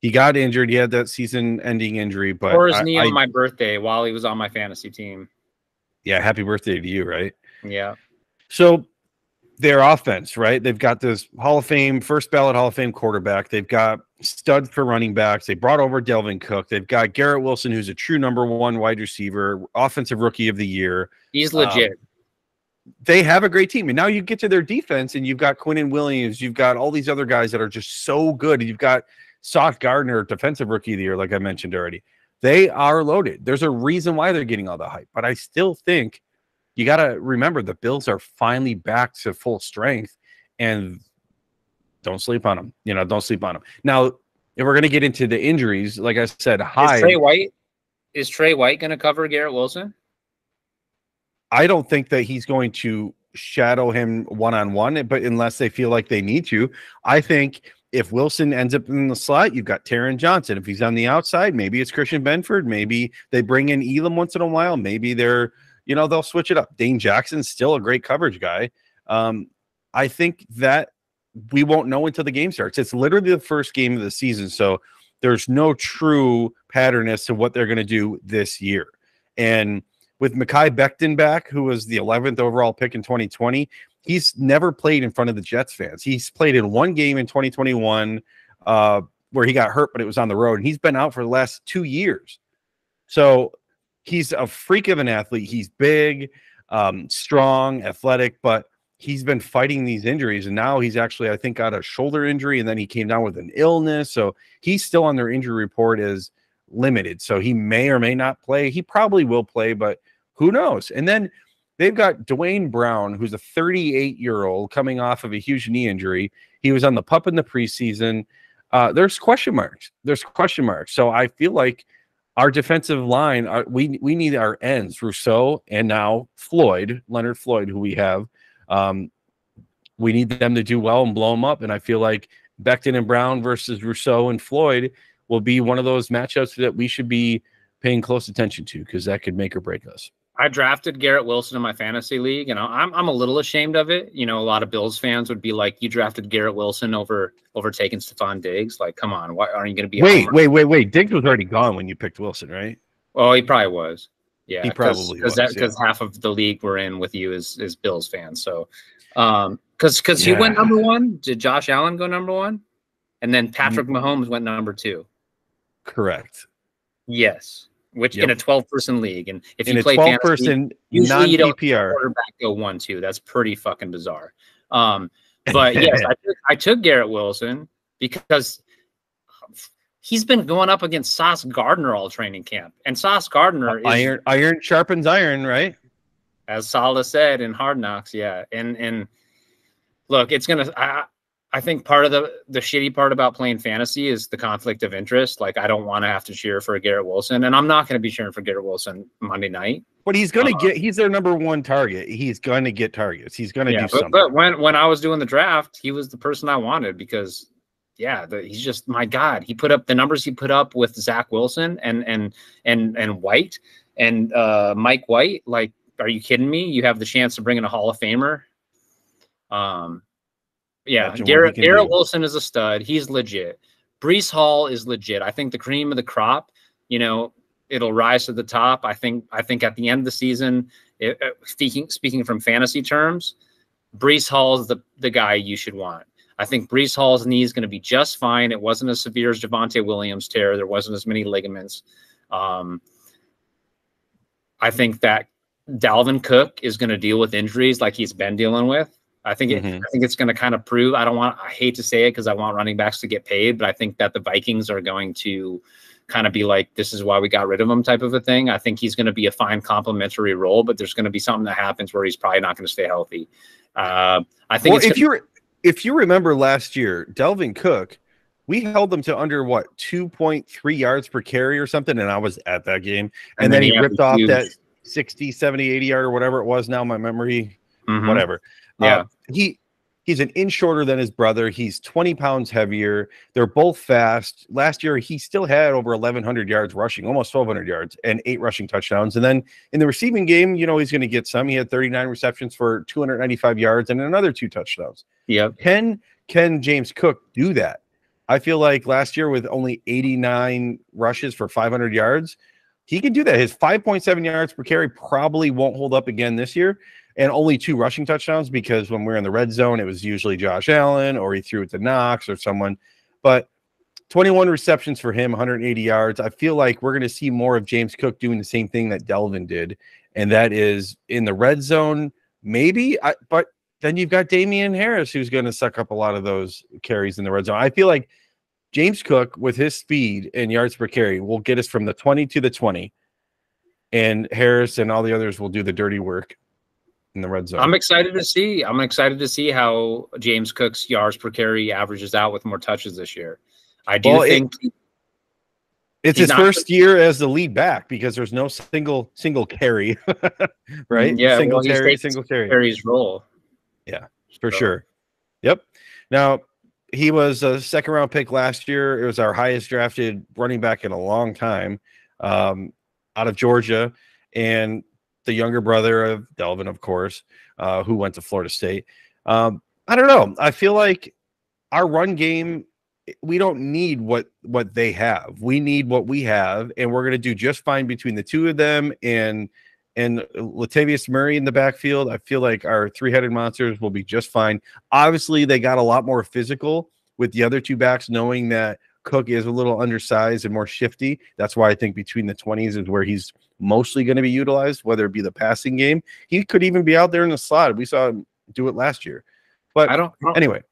He got injured. He had that season ending injury, but or his knee I, on my birthday while he was on my fantasy team. Yeah, happy birthday to you, right? Yeah. So their offense, right? They've got this Hall of Fame, first ballot Hall of Fame quarterback. They've got studs for running backs. They brought over Dalvin Cook. They've got Garrett Wilson, who's a true number one wide receiver, offensive rookie of the year. He's legit. Um, they have a great team. And now you get to their defense, and you've got Quinnen Williams, you've got all these other guys that are just so good. You've got Sauce Gardner, defensive rookie of the year, like I mentioned already. They are loaded. There's a reason why they're getting all the hype, but I still think you got to remember the Bills are finally back to full strength, and don't sleep on them. You know, don't sleep on them. Now, if we're going to get into the injuries, like I said, high. Is Tre White is Tre White going to cover Garrett Wilson? I don't think that he's going to shadow him one on one, but unless they feel like they need to, I think if Wilson ends up in the slot, you've got Taron Johnson. If he's on the outside, maybe it's Christian Benford. Maybe they bring in Elam once in a while. Maybe they're, you know, they'll switch it up. Dane Jackson's still a great coverage guy. Um, I think that we won't know until the game starts. It's literally the first game of the season. So there's no true pattern as to what they're going to do this year. And with Mekhi Becton back, who was the 11th overall pick in 2020, he's never played in front of the Jets fans. He's played in one game in 2021 uh, where he got hurt, but it was on the road. And he's been out for the last two years. So he's a freak of an athlete. He's big, um, strong, athletic, but he's been fighting these injuries. And now he's actually, I think, got a shoulder injury and then he came down with an illness. So he's still on their injury report as limited. So he may or may not play. He probably will play, but who knows? And then they've got Duane Brown, who's a 38 year old coming off of a huge knee injury. He was on the pup in the preseason. Uh, there's question marks. There's question marks. So I feel like our defensive line, our, we we need our ends, Rousseau and now Floyd, Leonard Floyd, who we have. Um, we need them to do well and blow them up. And I feel like Becton and Brown versus Rousseau and Floyd will be one of those matchups that we should be paying close attention to because that could make or break us. I drafted Garrett Wilson in my fantasy league, and I'm I'm a little ashamed of it. You know, a lot of Bills fans would be like, "You drafted Garrett Wilson over over taking Stefon Diggs." Like, come on, why aren't you going to be? Wait, wait, wait, wait. Diggs was already gone when you picked Wilson, right? Oh, he probably was. Yeah, he probably because because yeah. half of the league we're in with you is is Bills fans. So, um, because because yeah. he went number one. Did Josh Allen go number one? And then Patrick mm-hmm. Mahomes went number two. Correct. Yes, which yep. in a 12 person league. And if in you play 12 person usually you don't quarterback go one, two. That's pretty fucking bizarre. Um, but (laughs) yes, I took, I took Garrett Wilson because he's been going up against Sauce Gardner all training camp. And Sauce Gardner is iron iron sharpens iron, right? As Saleh said in Hard Knocks, yeah. And and look, it's gonna I, I think part of the the shitty part about playing fantasy is the conflict of interest. Like I don't want to have to cheer for Garrett Wilson, and I'm not going to be cheering for Garrett Wilson Monday night. But he's going to uh, get. He's their number one target. He's going to get targets. He's going to yeah, do but, something. But when when I was doing the draft, he was the person I wanted because, yeah, the, he's just my god. He put up the numbers he put up with Zach Wilson and and and and White and uh, Mike White. Like, are you kidding me? You have the chance to bring in a Hall of Famer. Um, yeah, Garrett Garrett Wilson is a stud. He's legit. Breece Hall is legit. I think the cream of the crop. You know, it'll rise to the top. I think. I think at the end of the season, it, uh, speaking speaking from fantasy terms, Breece Hall is the the guy you should want. I think Breece Hall's knee is going to be just fine. It wasn't as severe as Javonte Williams' tear. There wasn't as many ligaments. Um, I think that Dalvin Cook is going to deal with injuries like he's been dealing with. I think it, Mhm. I think it's going to kind of prove. I don't want. I hate to say it because I want running backs to get paid, but I think that the Vikings are going to kind of be like, "This is why we got rid of him," type of a thing. I think he's going to be a fine complementary role, but there's going to be something that happens where he's probably not going to stay healthy. Uh, I think Well, if gonna- you if you remember last year, Dalvin Cook, we held them to under what 2.3 yards per carry or something, and I was at that game, and, then, he had ripped off huge- that 60, 70, 80 yard or whatever it was. Now my memory, Mhm. whatever. Yeah. Uh, he he's an inch shorter than his brother. He's 20 pounds heavier. They're both fast. Last year, he still had over 1,100 yards rushing, almost 1,200 yards, and eight rushing touchdowns. And then in the receiving game, you know, he's going to get some. He had 39 receptions for 295 yards and another two touchdowns. Yeah. Can can James Cook do that? I feel like last year with only 89 rushes for 500 yards, he can do that. His 5.7 yards per carry probably won't hold up again this year, and only two rushing touchdowns because when we're in the red zone, it was usually Josh Allen or he threw it to Knox or someone. But 21 receptions for him, 180 yards. I feel like we're going to see more of James Cook doing the same thing that Dalvin did, and that is in the red zone, maybe. I, but then you've got Damien Harris who's going to suck up a lot of those carries in the red zone. I feel like James Cook with his speed and yards per carry will get us from the 20 to the 20 and Harris and all the others will do the dirty work in the red zone. I'm excited to see. I'm excited to see how James Cook's yards per carry averages out with more touches this year. I do Well, it- think it's his first year as the lead back because there's no single single carry, (laughs) right? Yeah, single well, carry, single carry. Perry's role. Yeah, for So- sure. Yep. Now he was a second round pick last year. It was our highest drafted running back in a long time, um, out of Georgia, and the younger brother of Dalvin, of course, uh, who went to Florida State. Um, I don't know. I feel like our run game. We don't need what what they have. We need what we have, and we're going to do just fine between the two of them and and Latavius Murray in the backfield. I feel like our three-headed monsters will be just fine. Obviously, they got a lot more physical with the other two backs, knowing that Cook is a little undersized and more shifty. That's why I think between the 20s is where he's mostly going to be utilized, whether it be the passing game. He could even be out there in the slot. We saw him do it last year. But I don't. I don't, anyway,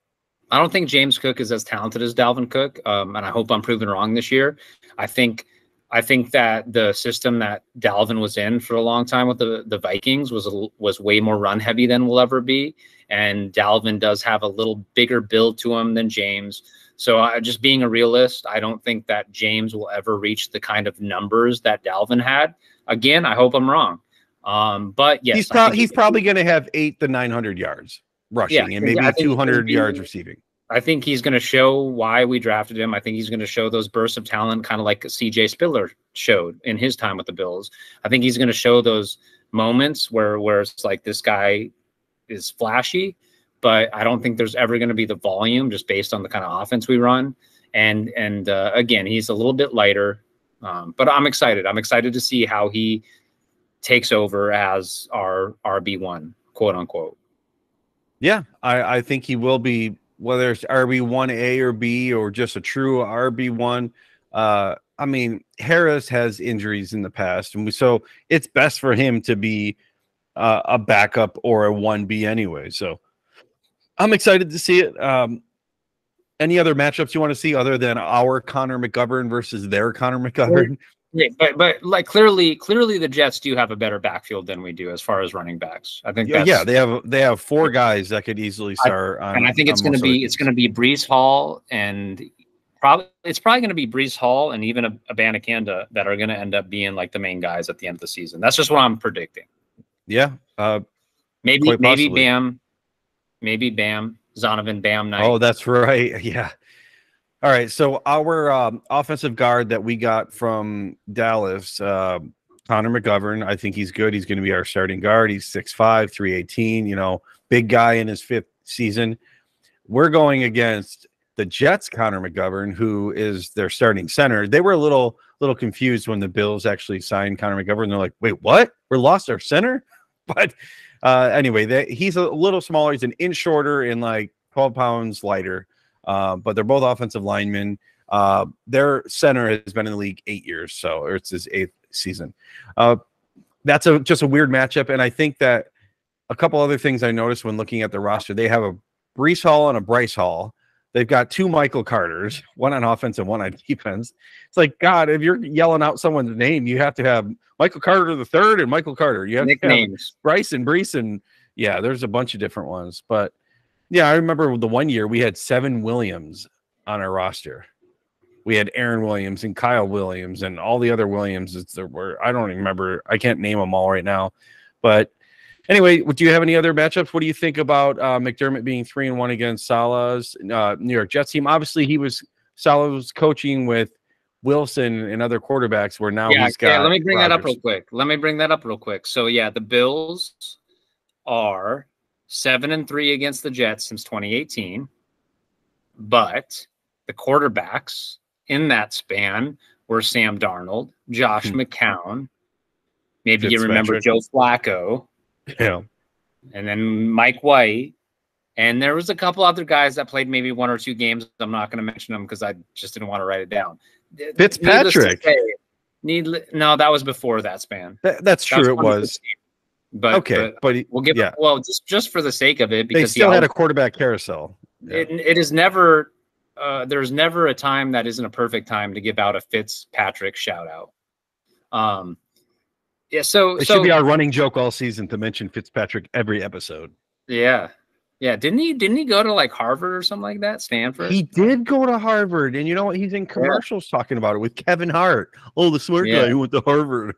I don't think James Cook is as talented as Dalvin Cook, um, and I hope I'm proven wrong this year. I think. I think that the system that Dalvin was in for a long time with the, the Vikings was a, was way more run heavy than will ever be, and Dalvin does have a little bigger build to him than James. So, I, just being a realist, I don't think that James will ever reach the kind of numbers that Dalvin had. Again, I hope I'm wrong. Um, but yes, he's, pro- he's probably going to have eight to 900 yards rushing Yeah, and maybe think 200 yards receiving. I think he's going to show why we drafted him. I think he's going to show those bursts of talent, kind of like CJ Spiller showed in his time with the Bills. I think he's going to show those moments where where it's like this guy is flashy, but I don't think there's ever going to be the volume just based on the kind of offense we run. And and uh, again, he's a little bit lighter, um, but I'm excited. I'm excited to see how he takes over as our RB one, quote unquote. Yeah, I, I think he will be whether it's RB one A or B or just a true RB one. Uh, I mean, Harris has injuries in the past, and so it's best for him to be uh, a backup or a one B anyway. So I'm excited to see it. Um, any other matchups you want to see other than our Connor McGovern versus their Connor McGovern? Yeah, but but like clearly, clearly the Jets do have a better backfield than we do as far as running backs. I think Yeah, that's, yeah, they have they have four guys that could easily start. on, and I think it's going to be it's going to be Breece Hall and probably it's probably going to be Breece Hall and even a, a Banakanda that are going to end up being like the main guys at the end of the season. That's just what I'm predicting. yeah. Uh, Maybe maybe. Bam, maybe Bam Zonovan Bam Knight. Oh, that's right. (laughs) Yeah. All right. So our um, offensive guard that we got from Dallas, uh, Connor McGovern, I think he's good. He's going to be our starting guard. He's 6'5, 318, you know, big guy in his fifth season. We're going against the Jets, Connor McGovern, who is their starting center. They were a little little confused when the Bills actually signed Connor McGovern. They're like, wait, what? We're lost our center? (laughs) But uh, anyway, he's a little smaller. He's an inch shorter and like 12 pounds lighter, uh, but they're both offensive linemen. Uh, their center has been in the league eight years, so it's his eighth season. Uh, that's a just a weird matchup, and I think that a couple other things I noticed when looking at the roster, they have a Breece Hall and a Bryce Hall. They've got two Michael Carters, one on offense and one on defense. It's like God, if you're yelling out someone's name, you have to have Michael Carter the third and Michael Carter. You have nicknames. To have Bryce and Breece and yeah, there's a bunch of different ones. But yeah, I remember the one year we had seven Williams on our roster. We had Aaron Williams and Kyle Williams and all the other Williams. There were I don't even remember. I can't name them all right now, but Anyway, do you have any other matchups? What do you think about uh, McDermott being three and one against Saleh's uh, New York Jets team? Obviously, he was Saleh was coaching with Wilson and other quarterbacks. Where now yeah, he's got. Yeah, let me bring Rodgers. that up real quick. Let me bring that up real quick. So yeah, the Bills are seven and three against the Jets since 2018, but the quarterbacks in that span were Sam Darnold, Josh Hmm. McCown. Maybe you remember. Joe Flacco. Yeah. and then Mike White. And there was a couple other guys that played maybe one or two games. I'm not going to mention them because I just didn't want to write it down. Fitzpatrick. say- no, that was before that span. That, that's That true. It was But okay, but but he- we'll give yeah. well just just for the sake of it because they still had a quarterback carousel. Yeah. it, it is never uh, there's never a time that isn't a perfect time to give out a Fitzpatrick shout out. Um, yeah. So It so should be our running joke all season to mention Fitzpatrick every episode. yeah yeah didn't he didn't he go to like Harvard or something like that Stanford He did go to Harvard, and you know what? He's in commercials talking about it with Kevin Hart. Oh, the smart Yeah. guy who went to Harvard.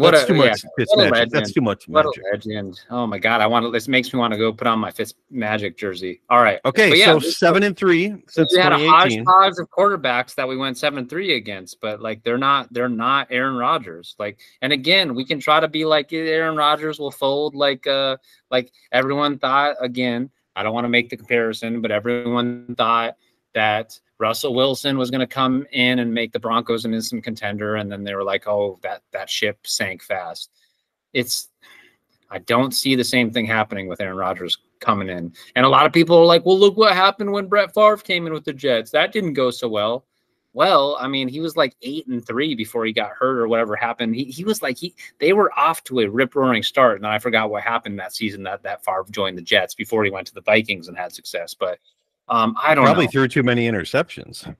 What That's a- too much what a magic. That's too much What magic. a legend! Oh my god, I want to. This makes me want to go put on my Fitz Magic jersey. All right, Okay, yeah, so this- seven and three since we had a hodgepodge of quarterbacks that we went seven and three against, but like they're not they're not Aaron Rodgers. Like, and again, we can try to be like Aaron Rodgers will fold like uh like everyone thought. Again, I don't want to make the comparison, but everyone thought that Russell Wilson was going to come in and make the Broncos an instant contender, and then they were like, oh, that that ship sank fast. It's I don't see the same thing happening with Aaron Rodgers coming in. And a lot of people are like, well, look what happened when Brett Favre came in with the Jets. That didn't go so well. Well, I mean, he was like eight and three before he got hurt or whatever happened. He, he was like he they were off to a rip roaring start. And I forgot what happened that season that that Favre joined the Jets before he went to the Vikings and had success. But um, I don't Probably know. threw too many interceptions.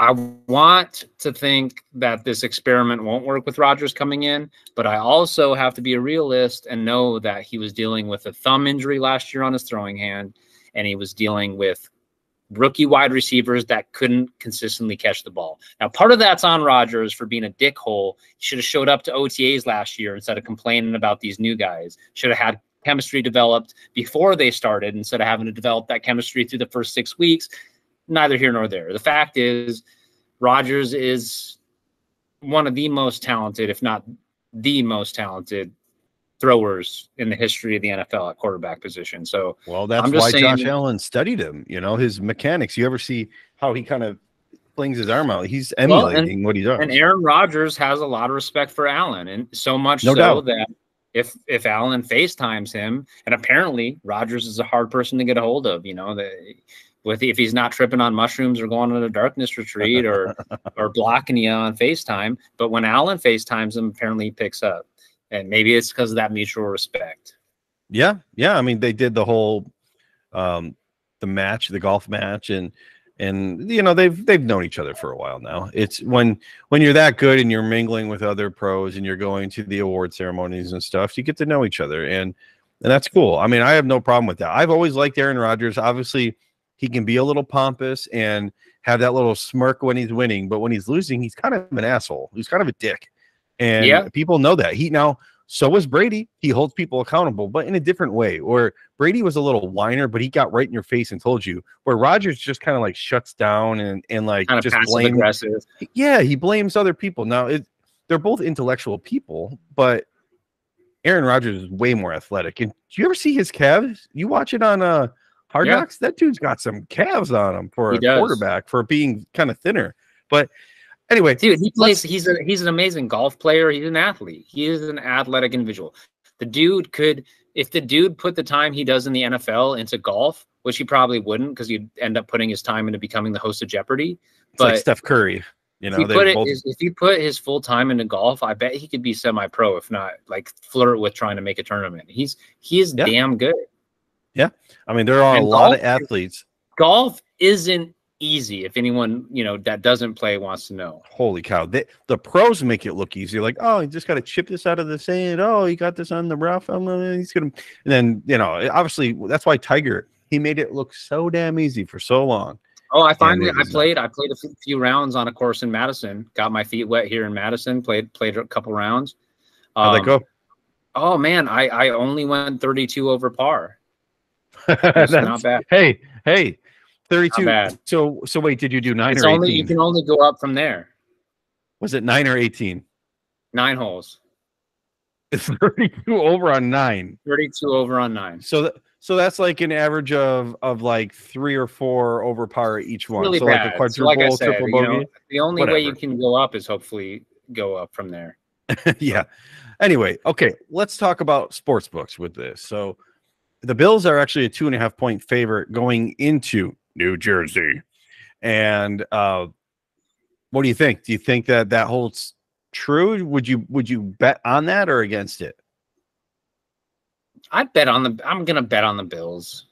I want to think that this experiment won't work with Rodgers coming in, but I also have to be a realist and know that he was dealing with a thumb injury last year on his throwing hand, and he was dealing with rookie wide receivers that couldn't consistently catch the ball. Now, part of that's on Rodgers for being a dickhole. He should have showed up to OTAs last year instead of complaining about these new guys. Should have had chemistry developed before they started instead of having to develop that chemistry through the first six weeks. Neither here nor there. The fact is, Rodgers is one of the most talented, if not the most talented throwers in the history of the NFL at quarterback position. So Well, that's I'm just why saying- Josh Allen studied him. You know his mechanics. You ever see how he kind of flings his arm out? He's Well, and- emulating what he does. and Aaron Rodgers has a lot of respect for Allen, and so much No so doubt. that if if Allen FaceTimes him, and apparently Rodgers is a hard person to get a hold of, you know, that with if he's not tripping on mushrooms or going on a darkness retreat or (laughs) or blocking you on FaceTime, but when Allen FaceTimes him, apparently he picks up. And maybe it's because of that mutual respect. Yeah, yeah. I mean, they did the whole um the match, the golf match, and and you know they've they've known each other for a while now. It's when when you're that good and you're mingling with other pros and you're going to the award ceremonies and stuff, you get to know each other, and and that's cool. I mean, I have no problem with that. I've always liked Aaron Rodgers. Obviously, he can be a little pompous and have that little smirk when he's winning, but when he's losing, he's kind of an asshole. He's kind of a dick, and Yeah. people know that. He now so was Brady. He holds people accountable, but in a different way. Or Brady was a little whiner, but he got right in your face and told you. Where Rodgers just kind of like shuts down and and like Kind of just blames. aggressive. Yeah, he blames other people. Now it, they're both intellectual people, but Aaron Rodgers is way more athletic. And do you ever see his calves? You watch it on uh Hard Yeah. Knocks. That dude's got some calves on him for He a does. quarterback for being kind of thinner. But anyway, Dude, he plays. He's a he's an amazing golf player. He's an athlete. He is an athletic individual. The dude could, if the dude put the time he does in the NFL into golf, which he probably wouldn't because he'd end up putting his time into becoming the host of Jeopardy. It's But like Steph Curry. You if know, he put it, both if he put his full time into golf, I bet he could be semi-pro, if not like flirt with trying to make a tournament. He's he is Yeah. damn good. Yeah, I mean, there are a and lot of athletes. Golf isn't easy. If anyone you know that doesn't play wants to know. Holy cow! They, the pros make it look easy. Like, oh, you just got to chip this out of the sand. Oh, he got this on the rough. I'm gonna, he's gonna. And then you know, obviously, that's why Tiger he made it look so damn easy for so long. Oh, I finally I not. played I played a few- rounds on a course in Madison. Got my feet wet here in Madison. Played played a couple rounds. How'd that Um, go? Oh man, I I only went 32 over par. (laughs) That's- not bad. Hey, hey, thirty-two. So, so wait, did you do nine It's or only you can only go up from there. Was it nine or eighteen? Nine holes. It's (laughs) thirty-two over on nine. 32 over on nine. So that so that's like an average of of like three or four over par each one. Really so bad. like a So like I said, triple you know, the only way you can go up is hopefully go up from there. (laughs) yeah. Anyway, okay, let's talk about sports books with this. So the Bills are actually a two and a half point favorite going into New Jersey. And uh what do you think? Do you think that that holds true? Would you would you bet on that or against it? I'd bet on the I'm gonna bet on the Bills.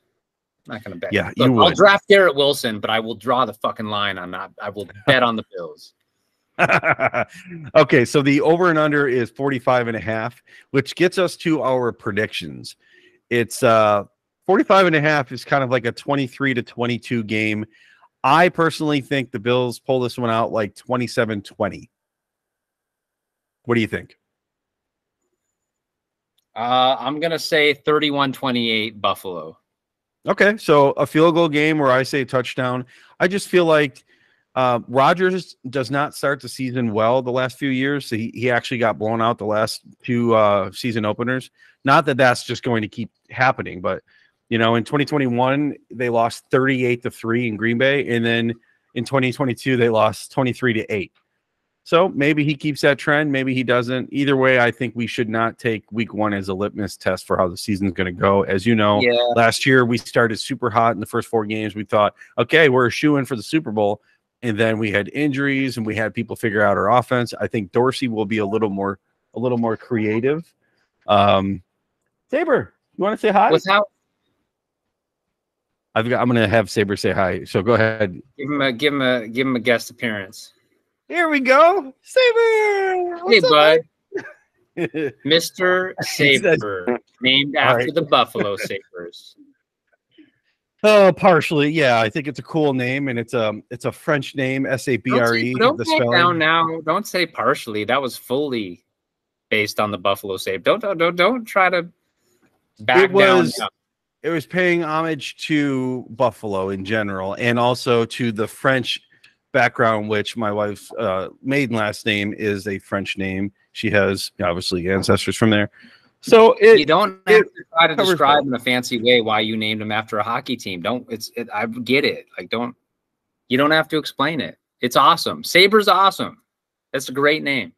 I'm not gonna bet. Yeah, Look, you I'll draft Garrett Wilson, but I will draw the fucking line on that. I will (laughs) bet on the Bills. (laughs) okay, so the over and under is 45 and a half, which gets us to our predictions. It's uh 45 and a half is kind of like a 23 to 22 game. I personally think the Bills pull this one out like 27 20. What do you think? Uh, I'm gonna say 31-28 Buffalo. Okay, so a field goal game where I say touchdown. I just feel like uh, Rodgers does not start the season well the last few years. So he, he actually got blown out the last two uh, season openers. Not that that's just going to keep happening, but you know, in 2021 they lost 38 to three in Green Bay, and then in 2022 they lost 23 to eight. So maybe he keeps that trend, maybe he doesn't. Either way, I think we should not take week one as a litmus test for how the season's going to go. As you know, Yeah, last year we started super hot in the first four games. We thought, okay, we're a shoe in for the Super Bowl. And then we had injuries and we had people figure out our offense. I think Dorsey will be a little more a little more creative. Um Saber, you want to say hi? What's without I've got I'm gonna have Saber say hi. So go ahead. give him a give him a give him a guest appearance. Here we go. Saber. hey, bud, bud. (laughs) Mr. Saber, named after right. the Buffalo Sabres. (laughs) oh, partially. Yeah, I think it's a cool name and it's a it's a French name, S A B R E. Don't, say- don't The back down now. Don't say partially. That was fully based on the Buffalo Sabre. Don't don't don't, don't try to back was- down. now. It was paying homage to Buffalo in general and also to the French background, which my wife's uh, maiden last name is a French name. She has obviously ancestors from there. So you don't have it to try to describe in a fancy way why you named him after a hockey team. Don't it's it, I get it. Like don't you don't have to explain it. It's awesome. Saber's awesome. That's a great name.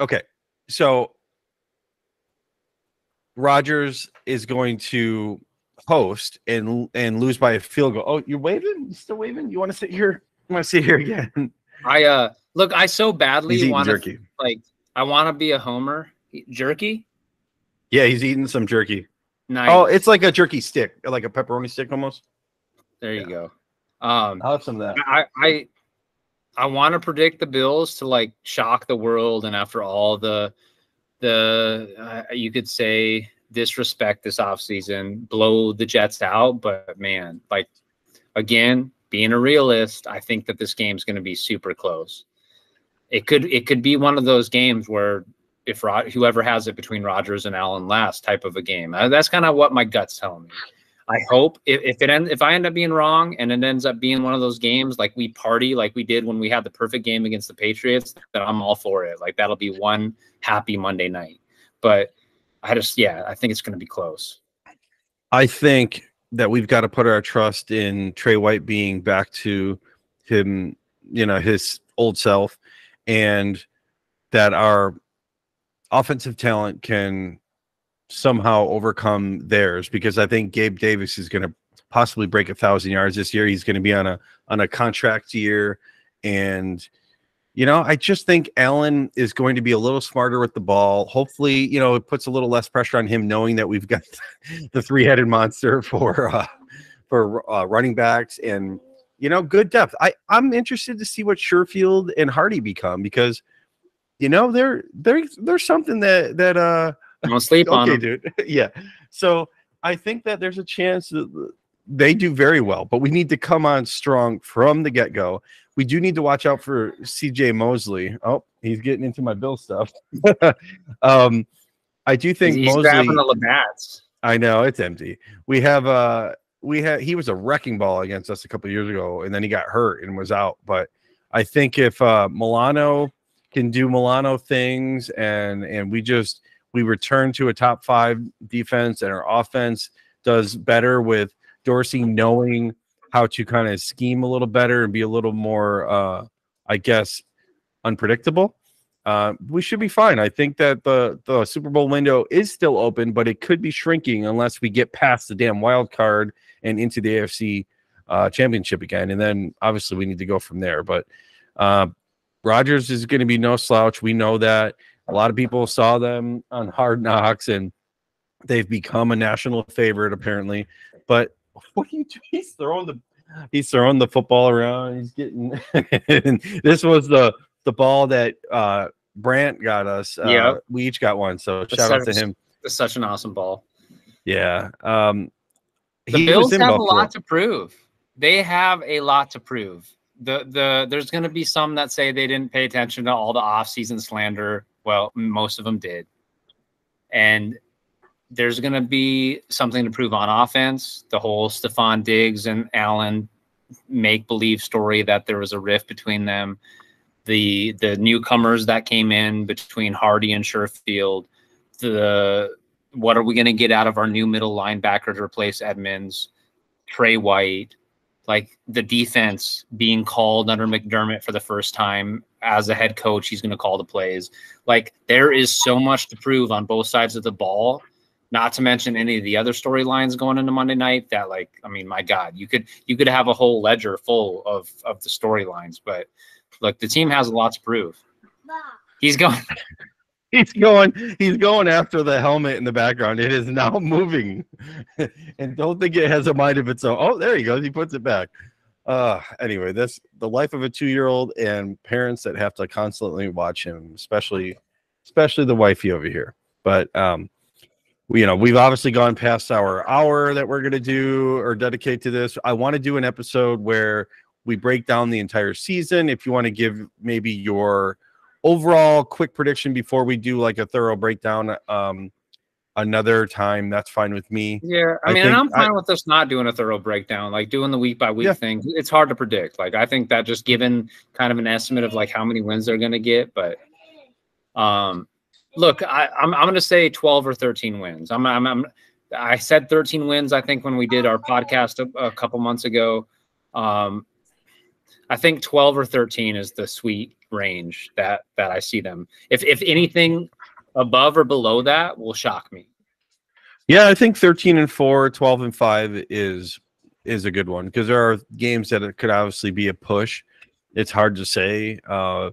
okay. So Rodgers is going to host and and lose by a field goal. Oh, you're waving? You still waving? You want to sit here? You want to sit here again? (laughs) I uh look, I so badly want to like I want to be a homer. Jerky? Yeah, he's eating some jerky. Nice. Oh, it's like a jerky stick, like a pepperoni stick almost. there you go. Um I'll have some of that. I I I want to predict the Bills to like shock the world, and after all the the uh, you could say disrespect this offseason, blow the Jets out. But man, like again, being a realist, I think that this game's going to be super close. It could it could be one of those games where if Rod, whoever has it between Rodgers and Allen last type of a game. Uh, that's kind of what my gut's telling me. I hope if, if it end, if I end up being wrong and it ends up being one of those games like we party like we did when we had the perfect game against the Patriots, then I'm all for it. Like that'll be one happy Monday night. But I just yeah, I think it's going to be close. I think that we've got to put our trust in Tre White being back to him, you know, his old self, and that our offensive talent can somehow overcome theirs because I think Gabe Davis is going to possibly break a thousand yards this year. He's going to be on a on a contract year, and you know, I just think Allen is going to be a little smarter with the ball. Hopefully, you know, it puts a little less pressure on him knowing that we've got (laughs) the three headed monster for uh, for uh, running backs and you know good depth. I I'm interested to see what Sherfield and Harty become because you know they're they're there's something that that uh don't sleep (laughs) okay, on them. dude. (laughs) yeah. So I think that there's a chance that they do very well, but we need to come on strong from the get go. We do need to watch out for CJ Mosley. Oh, he's getting into my bill stuff. (laughs) um, I do think He's Mosley. grabbing the Labatts. I know it's empty. We have uh we had he was a wrecking ball against us a couple years ago, and then he got hurt and was out. But I think if uh Milano can do Milano things and and we just we return to a top five defense and our offense does better with Dorsey knowing how to kind of scheme a little better and be a little more uh I guess unpredictable uh, we should be fine. I think that the the Super Bowl window is still open, but it could be shrinking unless we get past the damn wild card and into the AFC uh, Championship again. And then obviously we need to go from there. But uh, Rodgers is going to be no slouch. We know that. A lot of people saw them on Hard Knocks, and they've become a national favorite apparently. But (laughs) what are you doing? He's throwing the he's throwing the football around. He's getting. (laughs) this was the the ball that uh Brant got us. Uh, Yeah. we each got one. So The shout out to him. It's such an awesome ball. Yeah. Um, The he Bills have a lot to prove. They have a lot to prove. The the there's going to be some that say they didn't pay attention to all the off-season slander. Well, most of them did. And there's going to be something to prove on offense. The whole Stefon Diggs and Allen make believe story that there was a rift between them. The the newcomers that came in between Harty and Sherfield. The what are we going to get out of our new middle linebacker to replace Edmunds, Tre White, like the defense being called under McDermott for the first time as a head coach, he's going to call the plays. Like there is so much to prove on both sides of the ball. Not to mention any of the other storylines going into Monday night. That like, I mean, my God, you could you could have a whole ledger full of of the storylines. But look, the team has a lot to prove. He's going. (laughs) He's going. He's going after the helmet in the background. It is now moving, (laughs) and don't think it has a mind of its own. Oh, there he goes. He puts it back. Uh, anyway, this the life of a two-year-old and parents that have to constantly watch him, especially, especially the wifey over here. But um, you know, we've obviously gone past our hour that we're gonna do or dedicate to this. I want to do an episode where we break down the entire season. If you want to give maybe your overall quick prediction before we do like a thorough breakdown um another time that's fine with me Yeah, I I mean, and I'm I- fine with us not doing a thorough breakdown, like doing the week by week Yeah. thing. It's hard to predict. Like, I think that just given kind of an estimate of like how many wins they're going to get, but um, look, I, I'm I'm going to say 12 or 13 wins. I'm I'm, I'm I said 13 wins. I think when we did our podcast a, a couple months ago, um, I think 12 or 13 is the sweet range that that I see them. If if anything above or below that will shock me. yeah i think 13 and 4 12 and 5 is is a good one because there are games that could obviously be a push it's hard to say uh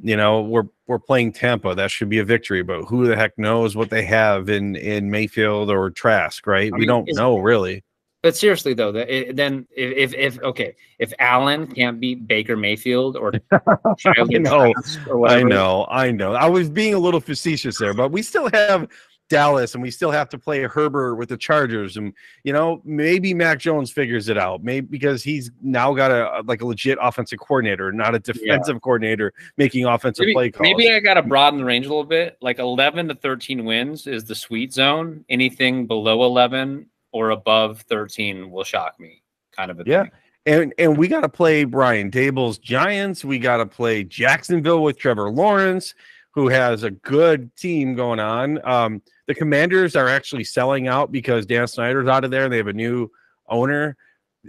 you know we're we're playing tampa that should be a victory but who the heck knows what they have in in mayfield or trask right I we mean, don't know really But seriously though, that it, then if, if if okay, if Allen can't beat Baker Mayfield or (laughs) I know. Or I know, I know. I was being a little facetious there, but we still have Dallas and we still have to play Herbert with the Chargers. And you know, maybe Mac Jones figures it out. Maybe because he's now got a like a legit offensive coordinator, not a defensive coordinator making offensive maybe, play calls. maybe I got to broaden the range a little bit. Like eleven to thirteen wins is the sweet zone. Anything below eleven or above thirteen will shock me. Kind of a Yeah. thing. and and we got to play Brian Daboll's Giants. We got to play Jacksonville with Trevor Lawrence, who has a good team going on. Um, the Commanders are actually selling out because Dan Snyder's out of there. and They have a new owner.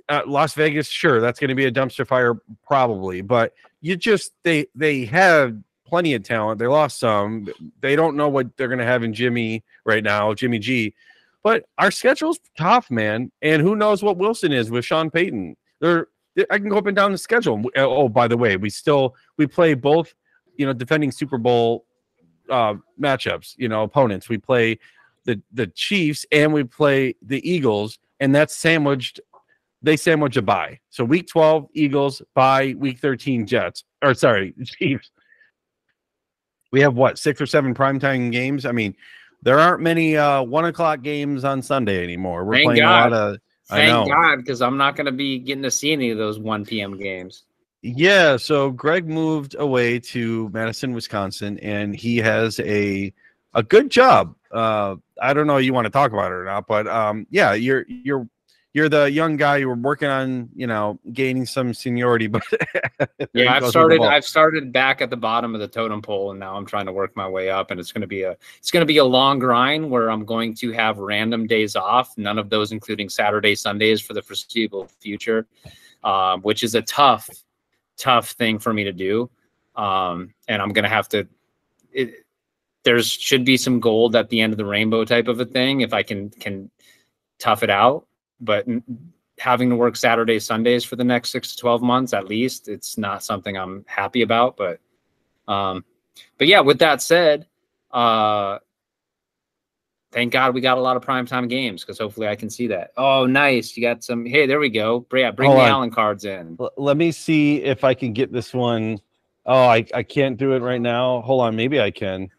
Uh, Las Vegas, sure, that's going to be a dumpster fire probably, but you just they they have plenty of talent. They lost some. They don't know what they're going to have in Jimmy right now, Jimmy G. But our schedule's tough, man. And who knows what Wilson is with Sean Payton? They're, I can go up and down the schedule. Oh, by the way, we still we play both, you know, defending Super Bowl uh, matchups, you know, opponents. We play the the Chiefs and we play the Eagles, and that's sandwiched. They sandwich a bye. So week twelve Eagles, bye week thirteen Jets, or sorry (laughs) Chiefs. We have what six or seven primetime games. I mean, there aren't many uh, one o'clock games on Sunday anymore. We're Thank playing God. a lot of. I Thank. God, because I'm not going to be getting to see any of those 1 p.m. games. Yeah, so Greg moved away to Madison, Wisconsin, and he has a a good job. Uh, I don't know you want to talk about it or not, but um, yeah, you're you're you're the young guy. You were working on you know gaining some seniority, (laughs) but Yeah, I've goes with the started. I've started back at the bottom of the totem pole, and now I'm trying to work my way up. And it's going to be a it's going to be a long grind where I'm going to have random days off. None of those, including Saturday, Sundays, for the foreseeable future, um, which is a tough, tough thing for me to do. Um, and I'm going to have to. It, there's should be some gold at the end of the rainbow type of a thing if I can can tough it out. But having to work Saturdays, Sundays for the next six to twelve months at least, it's not something I'm happy about. But um, but yeah, with that said, uh thank God we got a lot of primetime games because hopefully I can see that. Oh, nice. You got some hey, there we go. Yeah, bring Hold the on. Allen cards in. L- let me see if I can get this one. Oh, I, I can't do it right now. Hold on, maybe I can.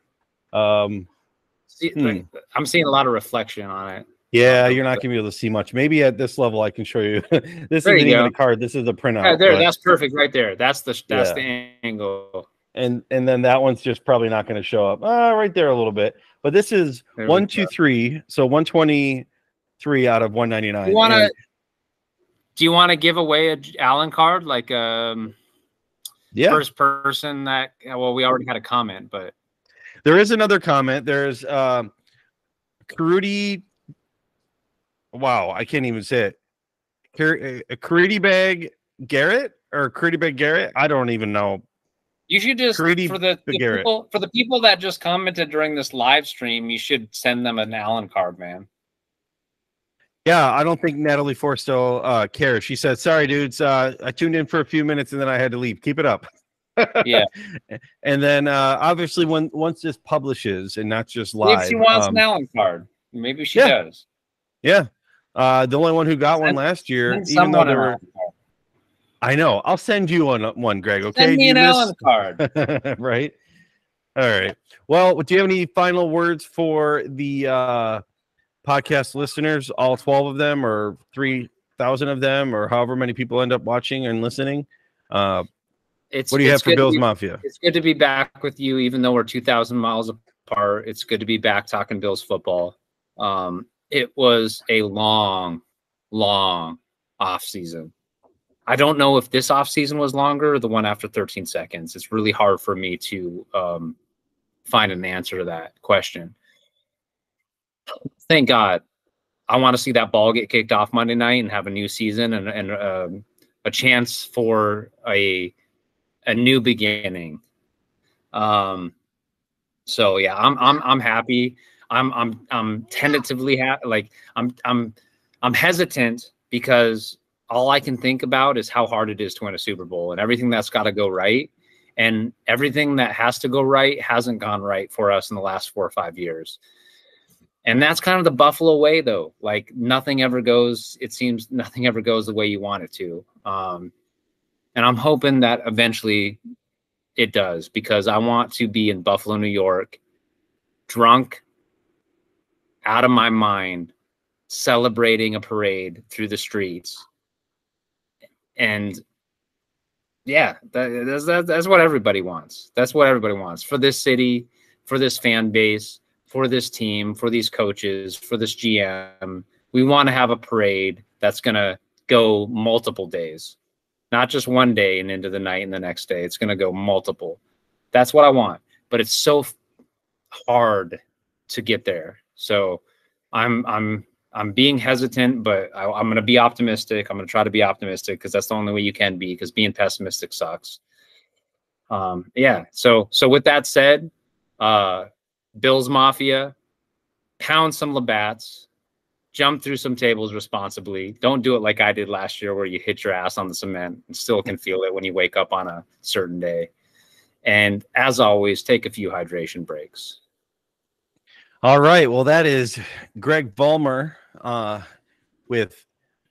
Um, See, Hmm. I'm seeing a lot of reflection on it. yeah, you're not gonna be able to see much. Maybe at this level, I can show you. (laughs) this There isn't you even go. a card. This is a printout. Yeah, there, but- that's perfect right there. That's the that's Yeah. the angle. And and then that one's just probably not going to show up. Uh, right there a little bit. But this is There we one, go. two, three. So one twenty three out of one ninety nine. You want to? Do you want to give away a Allen card like um Yeah, first person that? Well, we already had a comment, but there is another comment. There's um, Karudi. Wow, I can't even say it. Kar- uh, Karudi Bag Garrett or Karudi Bag Garrett. I don't even know. You should just Greedy for the, the people for the people that just commented during this live stream. You should send them an Allen card, man. Yeah, I don't think Natalie Forsto uh, cares. She said, "Sorry, dudes. Uh, I tuned in for a few minutes and then I had to leave. Keep it up." (laughs) Yeah. and then uh, obviously, when once this publishes and not just Maybe live, she wants um, an Allen card. Maybe she yeah. does. yeah. Uh, the only one who got one last year, even though there were. I know. I'll send you one, one, Greg. Okay, Send me Do an miss- Allen card. (laughs) right. All right. Well, do you have any final words for the uh, podcast listeners? All twelve of them, or three thousand of them, or however many people end up watching and listening. Uh, It's what do you have for Bills be- Mafia? It's good to be back with you, even though we're 2,000 miles apart. It's good to be back talking Bills football. Um, it was a long, long off season. I don't know if this off season was longer or the one after 13 seconds. It's really hard for me to um, find an answer to that question. Thank God. I want to see that ball get kicked off Monday night and have a new season and, and um, a chance for a a new beginning. Um, so yeah, I'm I'm I'm happy. I'm I'm I'm tentatively ha- like I'm I'm I'm hesitant because all I can think about is how hard it is to win a Super Bowl and everything that's got to go right. And everything that has to go right hasn't gone right for us in the last four or five years. And that's kind of the Buffalo way, though. Like nothing ever goes, it seems nothing ever goes the way you want it to. Um, and I'm hoping that eventually it does because I want to be in Buffalo, New York, drunk, out of my mind, celebrating a parade through the streets. And yeah, that, that's, that, that's what everybody wants. That's what everybody wants for this city, for this fan base, for this team, for these coaches, for this GM. We want to have a parade that's going to go multiple days not just one day and into the night and the next day. It's going to go multiple. That's what I want. But it's so hard to get there. So I'm I'm I'm being hesitant, but I, I'm going to be optimistic. I'm going to try to be optimistic because that's the only way you can be. Because being pessimistic sucks. Um, yeah. So so with that said, uh, Bills Mafia, pound some Labatts, jump through some tables responsibly. Don't do it like I did last year, where you hit your ass on the cement and still can feel it when you wake up on a certain day. And as always, take a few hydration breaks. All right. Well, that is Greg Vollmer uh, with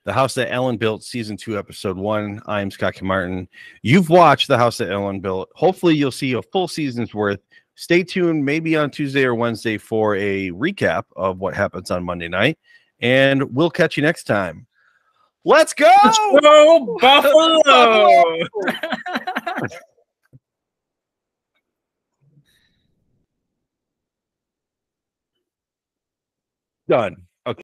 the House That Allen Built, Season 2, Episode 1. I'm Scott Kinmartin. You've watched The House That Allen Built. Hopefully, you'll see a full season's worth. Stay tuned, maybe on Tuesday or Wednesday, for a recap of what happens on Monday night. And we'll catch you next time. Let's go! Let's go, Buffalo! (laughs) Done.